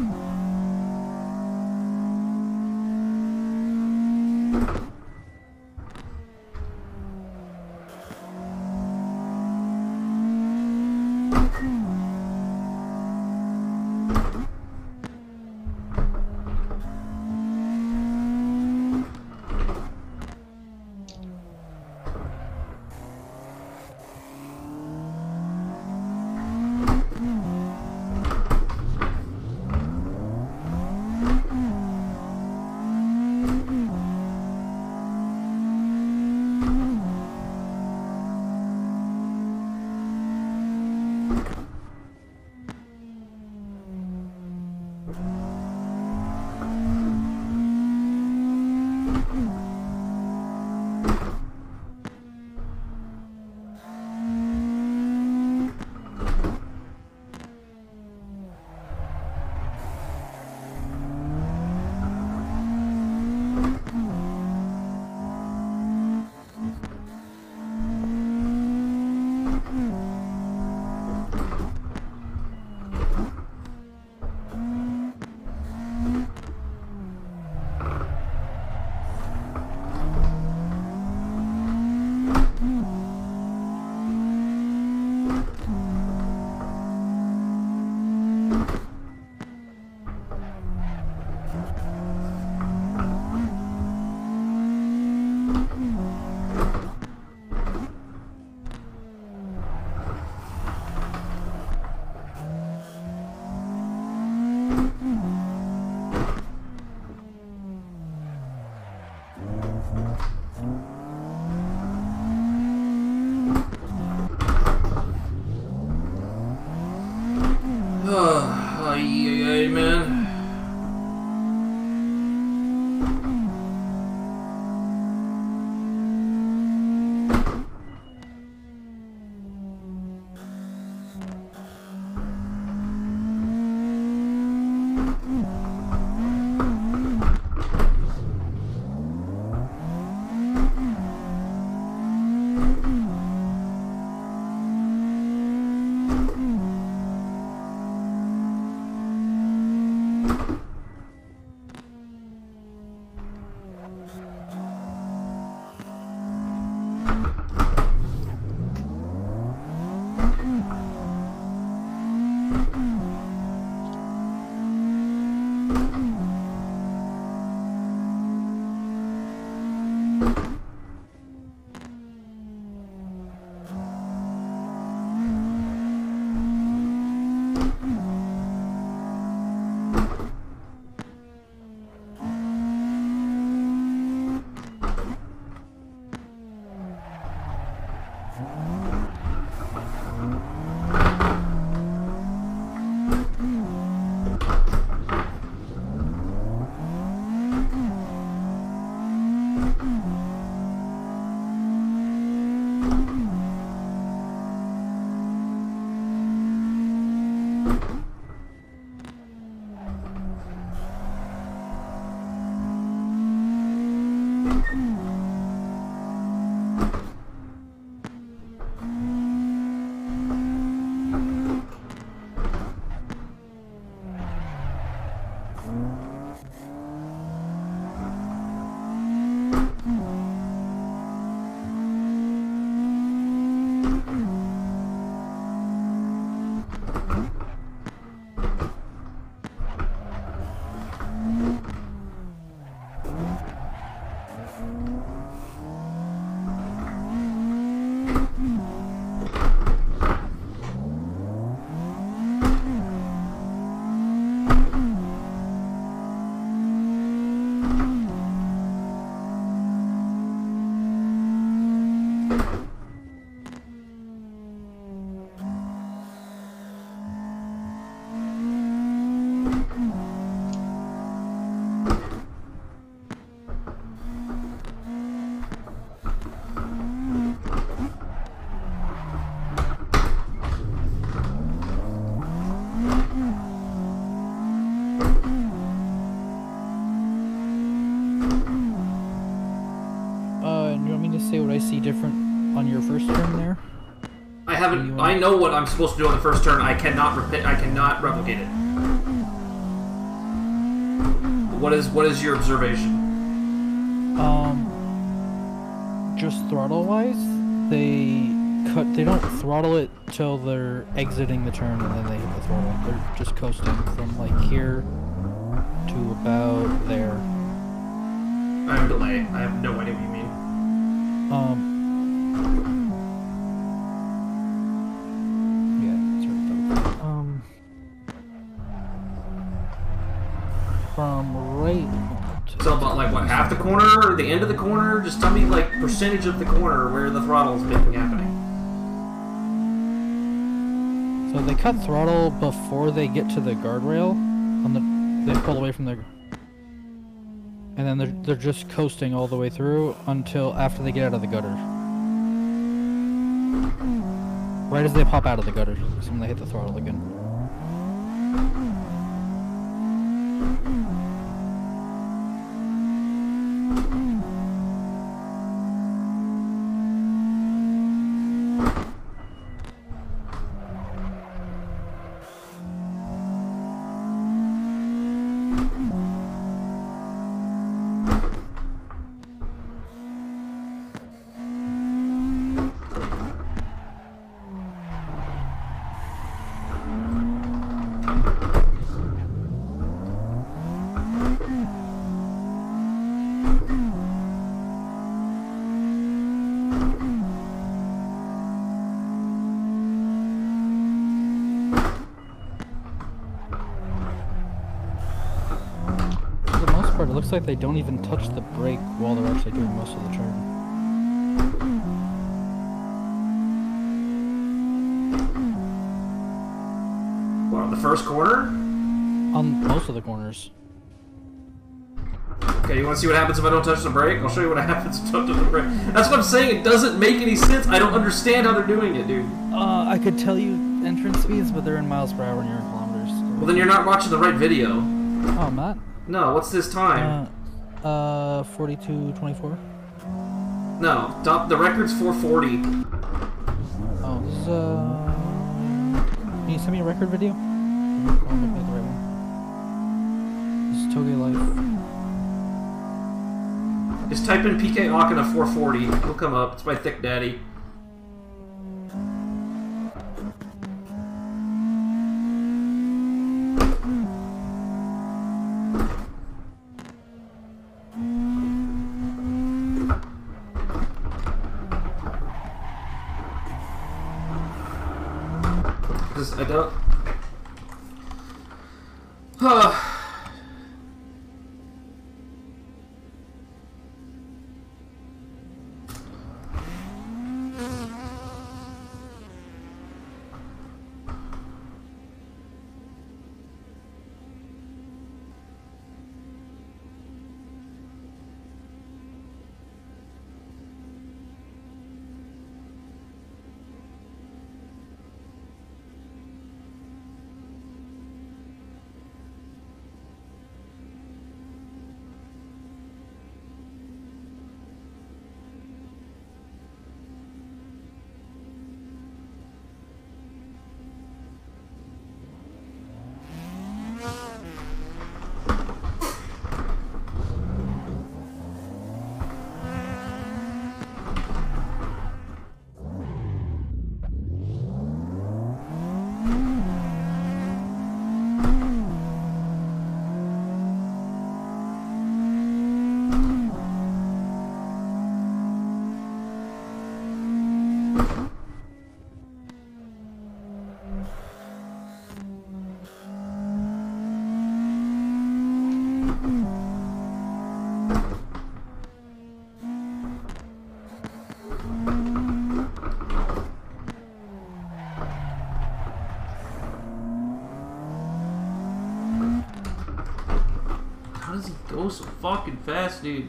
to say what I see different on your first turn there? I haven't. I know what I'm supposed to do on the first turn. I cannot repeat. I cannot replicate it. What is what is your observation? Um, just throttle wise, they cut. They don't throttle it till they're exiting the turn, and then they hit the throttle. They're just coasting from like here to about there. I'm delay. I have no idea what you mean. Um. Percentage of the corner where the throttle is making happening. So they cut throttle before they get to the guardrail. On the, they pull away from the, and then they're they're just coasting all the way through until after they get out of the gutter. Right as they pop out of the gutter, is when they hit the throttle again. For the most part, it looks like they don't even touch the brake while they're actually doing most of the turn. What on the first corner? On most of the corners. Okay, you want to see what happens if I don't touch the brake? I'll show you what happens if I don't touch the brake. That's what I'm saying. It doesn't make any sense. I don't understand how they're doing it, dude. Uh, I could tell you entrance speeds, but they're in miles per hour and you're in kilometers. Well, then you're not watching the right video. Oh, I'm not. No, what's this time? Uh, uh, 42, 24. No, top, the record's 440. Oh, this is, uh... Can you send me a record video? I'm looking at the right one. This is Touge Life. Just type in PK Akina 440. It'll come up. It's by Thick Daddy. So fucking fast, dude?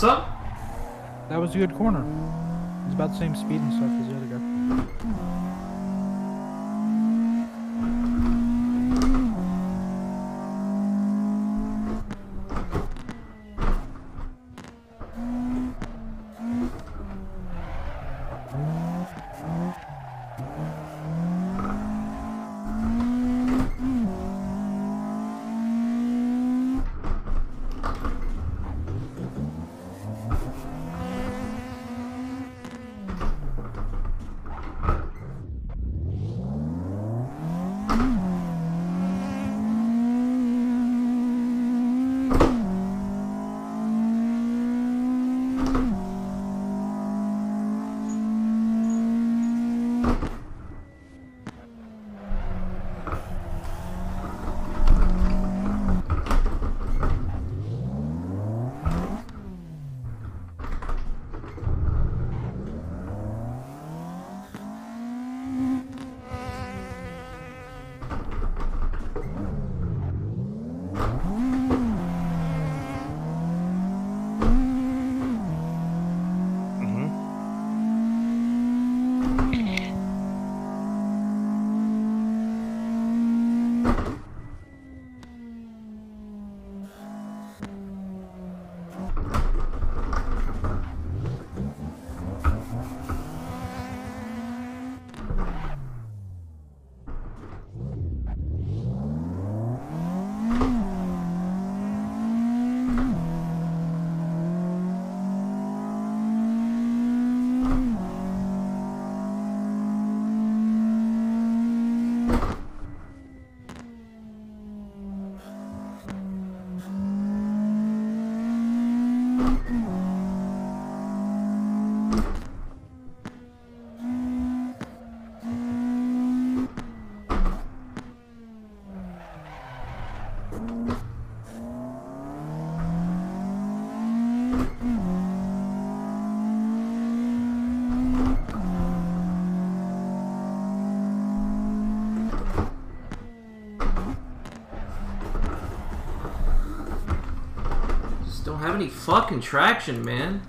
What's up? That was a good corner. It's about the same speed and stuff any fucking traction, man.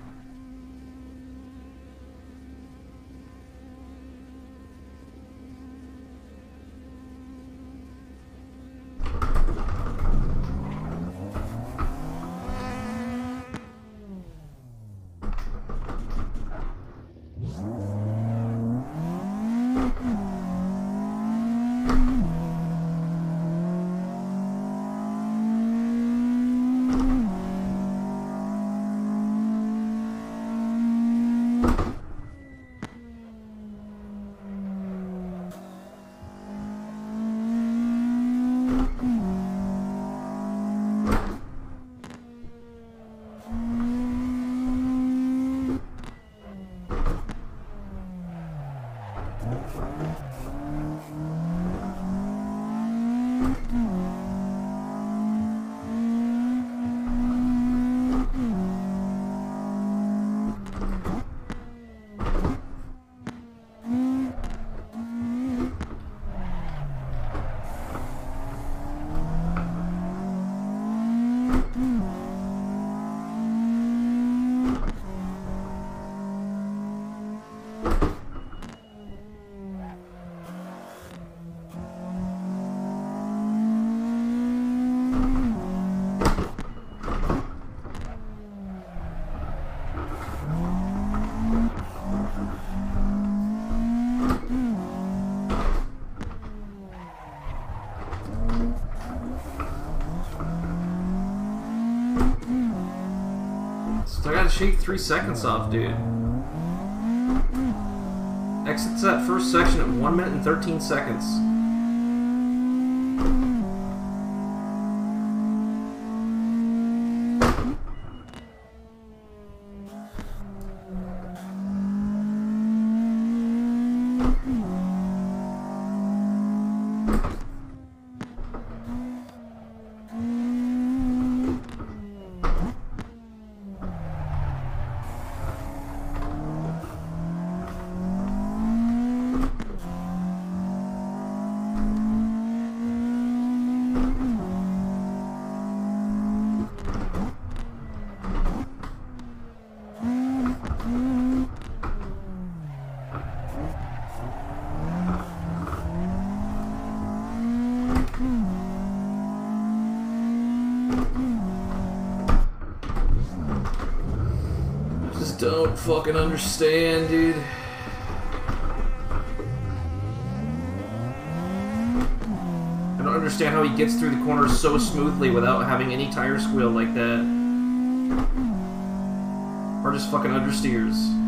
Three seconds off, dude. Exits that first section at 1 minute and 13 seconds. Don't fucking understand, dude. I don't understand how he gets through the corners so smoothly without having any tire squeal like that. Or just fucking understeers.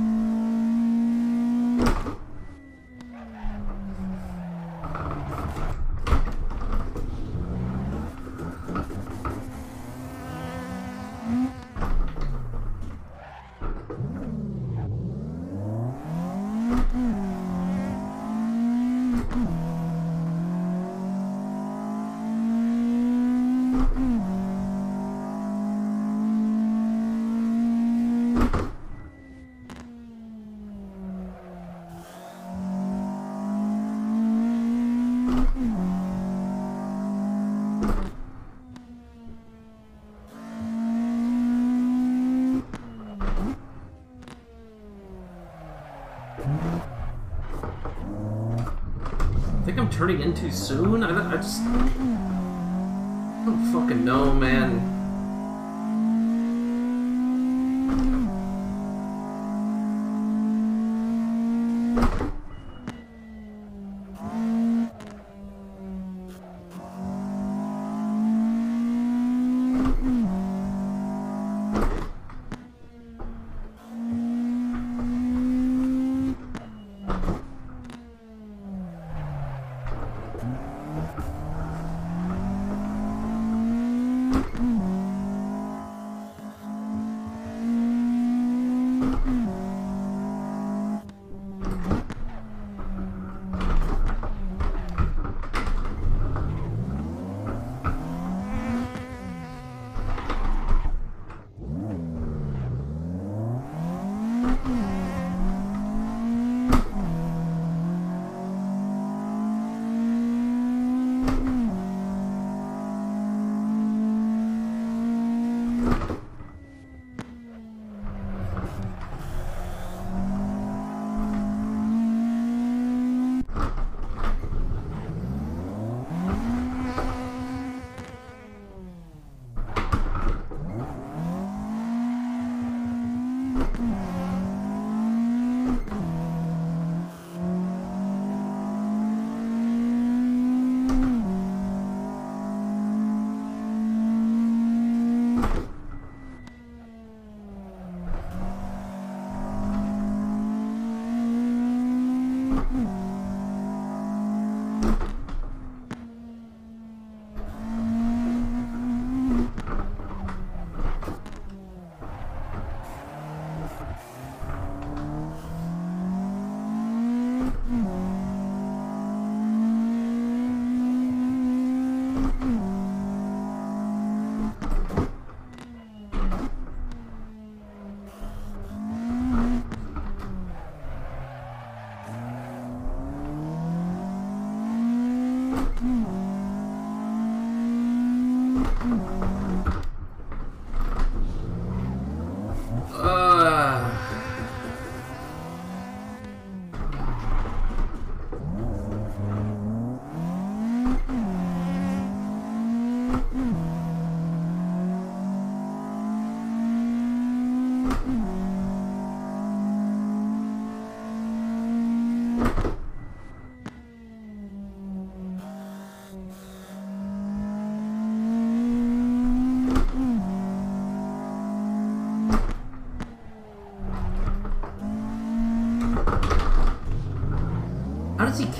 Too soon. I, I just.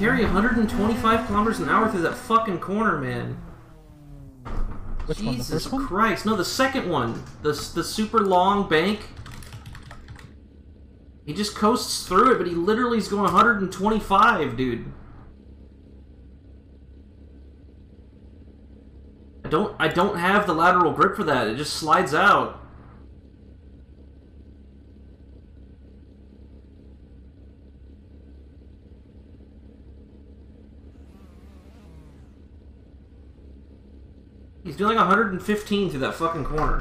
Carry 125 kilometers an hour through that fucking corner, man? Which Jesus one? Christ! No, the second one. The the super long bank. He just coasts through it, but he literally is going 125, dude. I don't I don't have the lateral grip for that. It just slides out. He's doing like 115 through that fucking corner.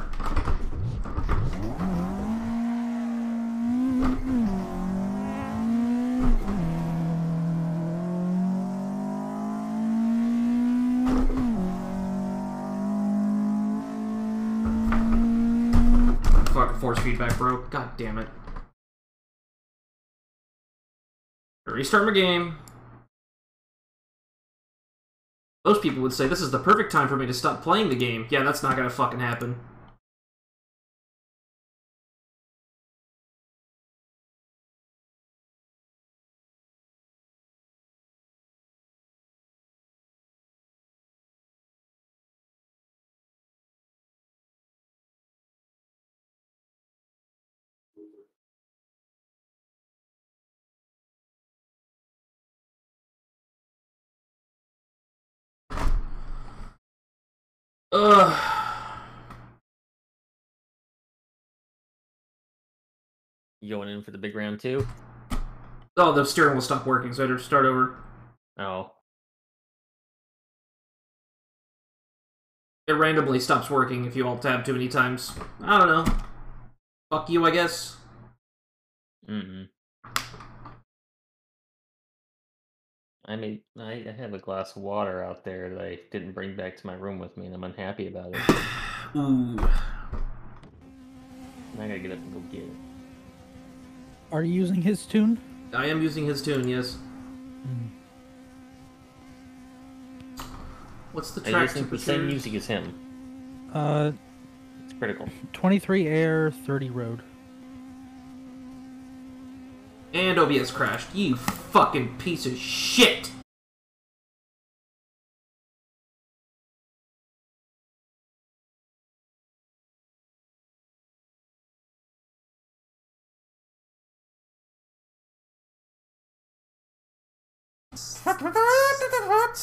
Fucking force feedback broke. God damn it. Restart my game. Most people would say this is the perfect time for me to stop playing the game. Yeah, that's not gonna fucking happen. You going in for the big round two? Oh, the steering will stop working, so I had to start over. Oh. It randomly stops working if you alt tab too many times. I don't know. Fuck you, I guess. Mm-mm. I I I have a glass of water out there that I didn't bring back to my room with me, and I'm unhappy about it. Ooh. I gotta get up and go get it. Are you using his tune? I am using his tune, yes. What's the I track listen to the same music as him. Uh, It's critical. 23 air, 30 road. And OBS crashed. You fucking piece of shit! Yeah.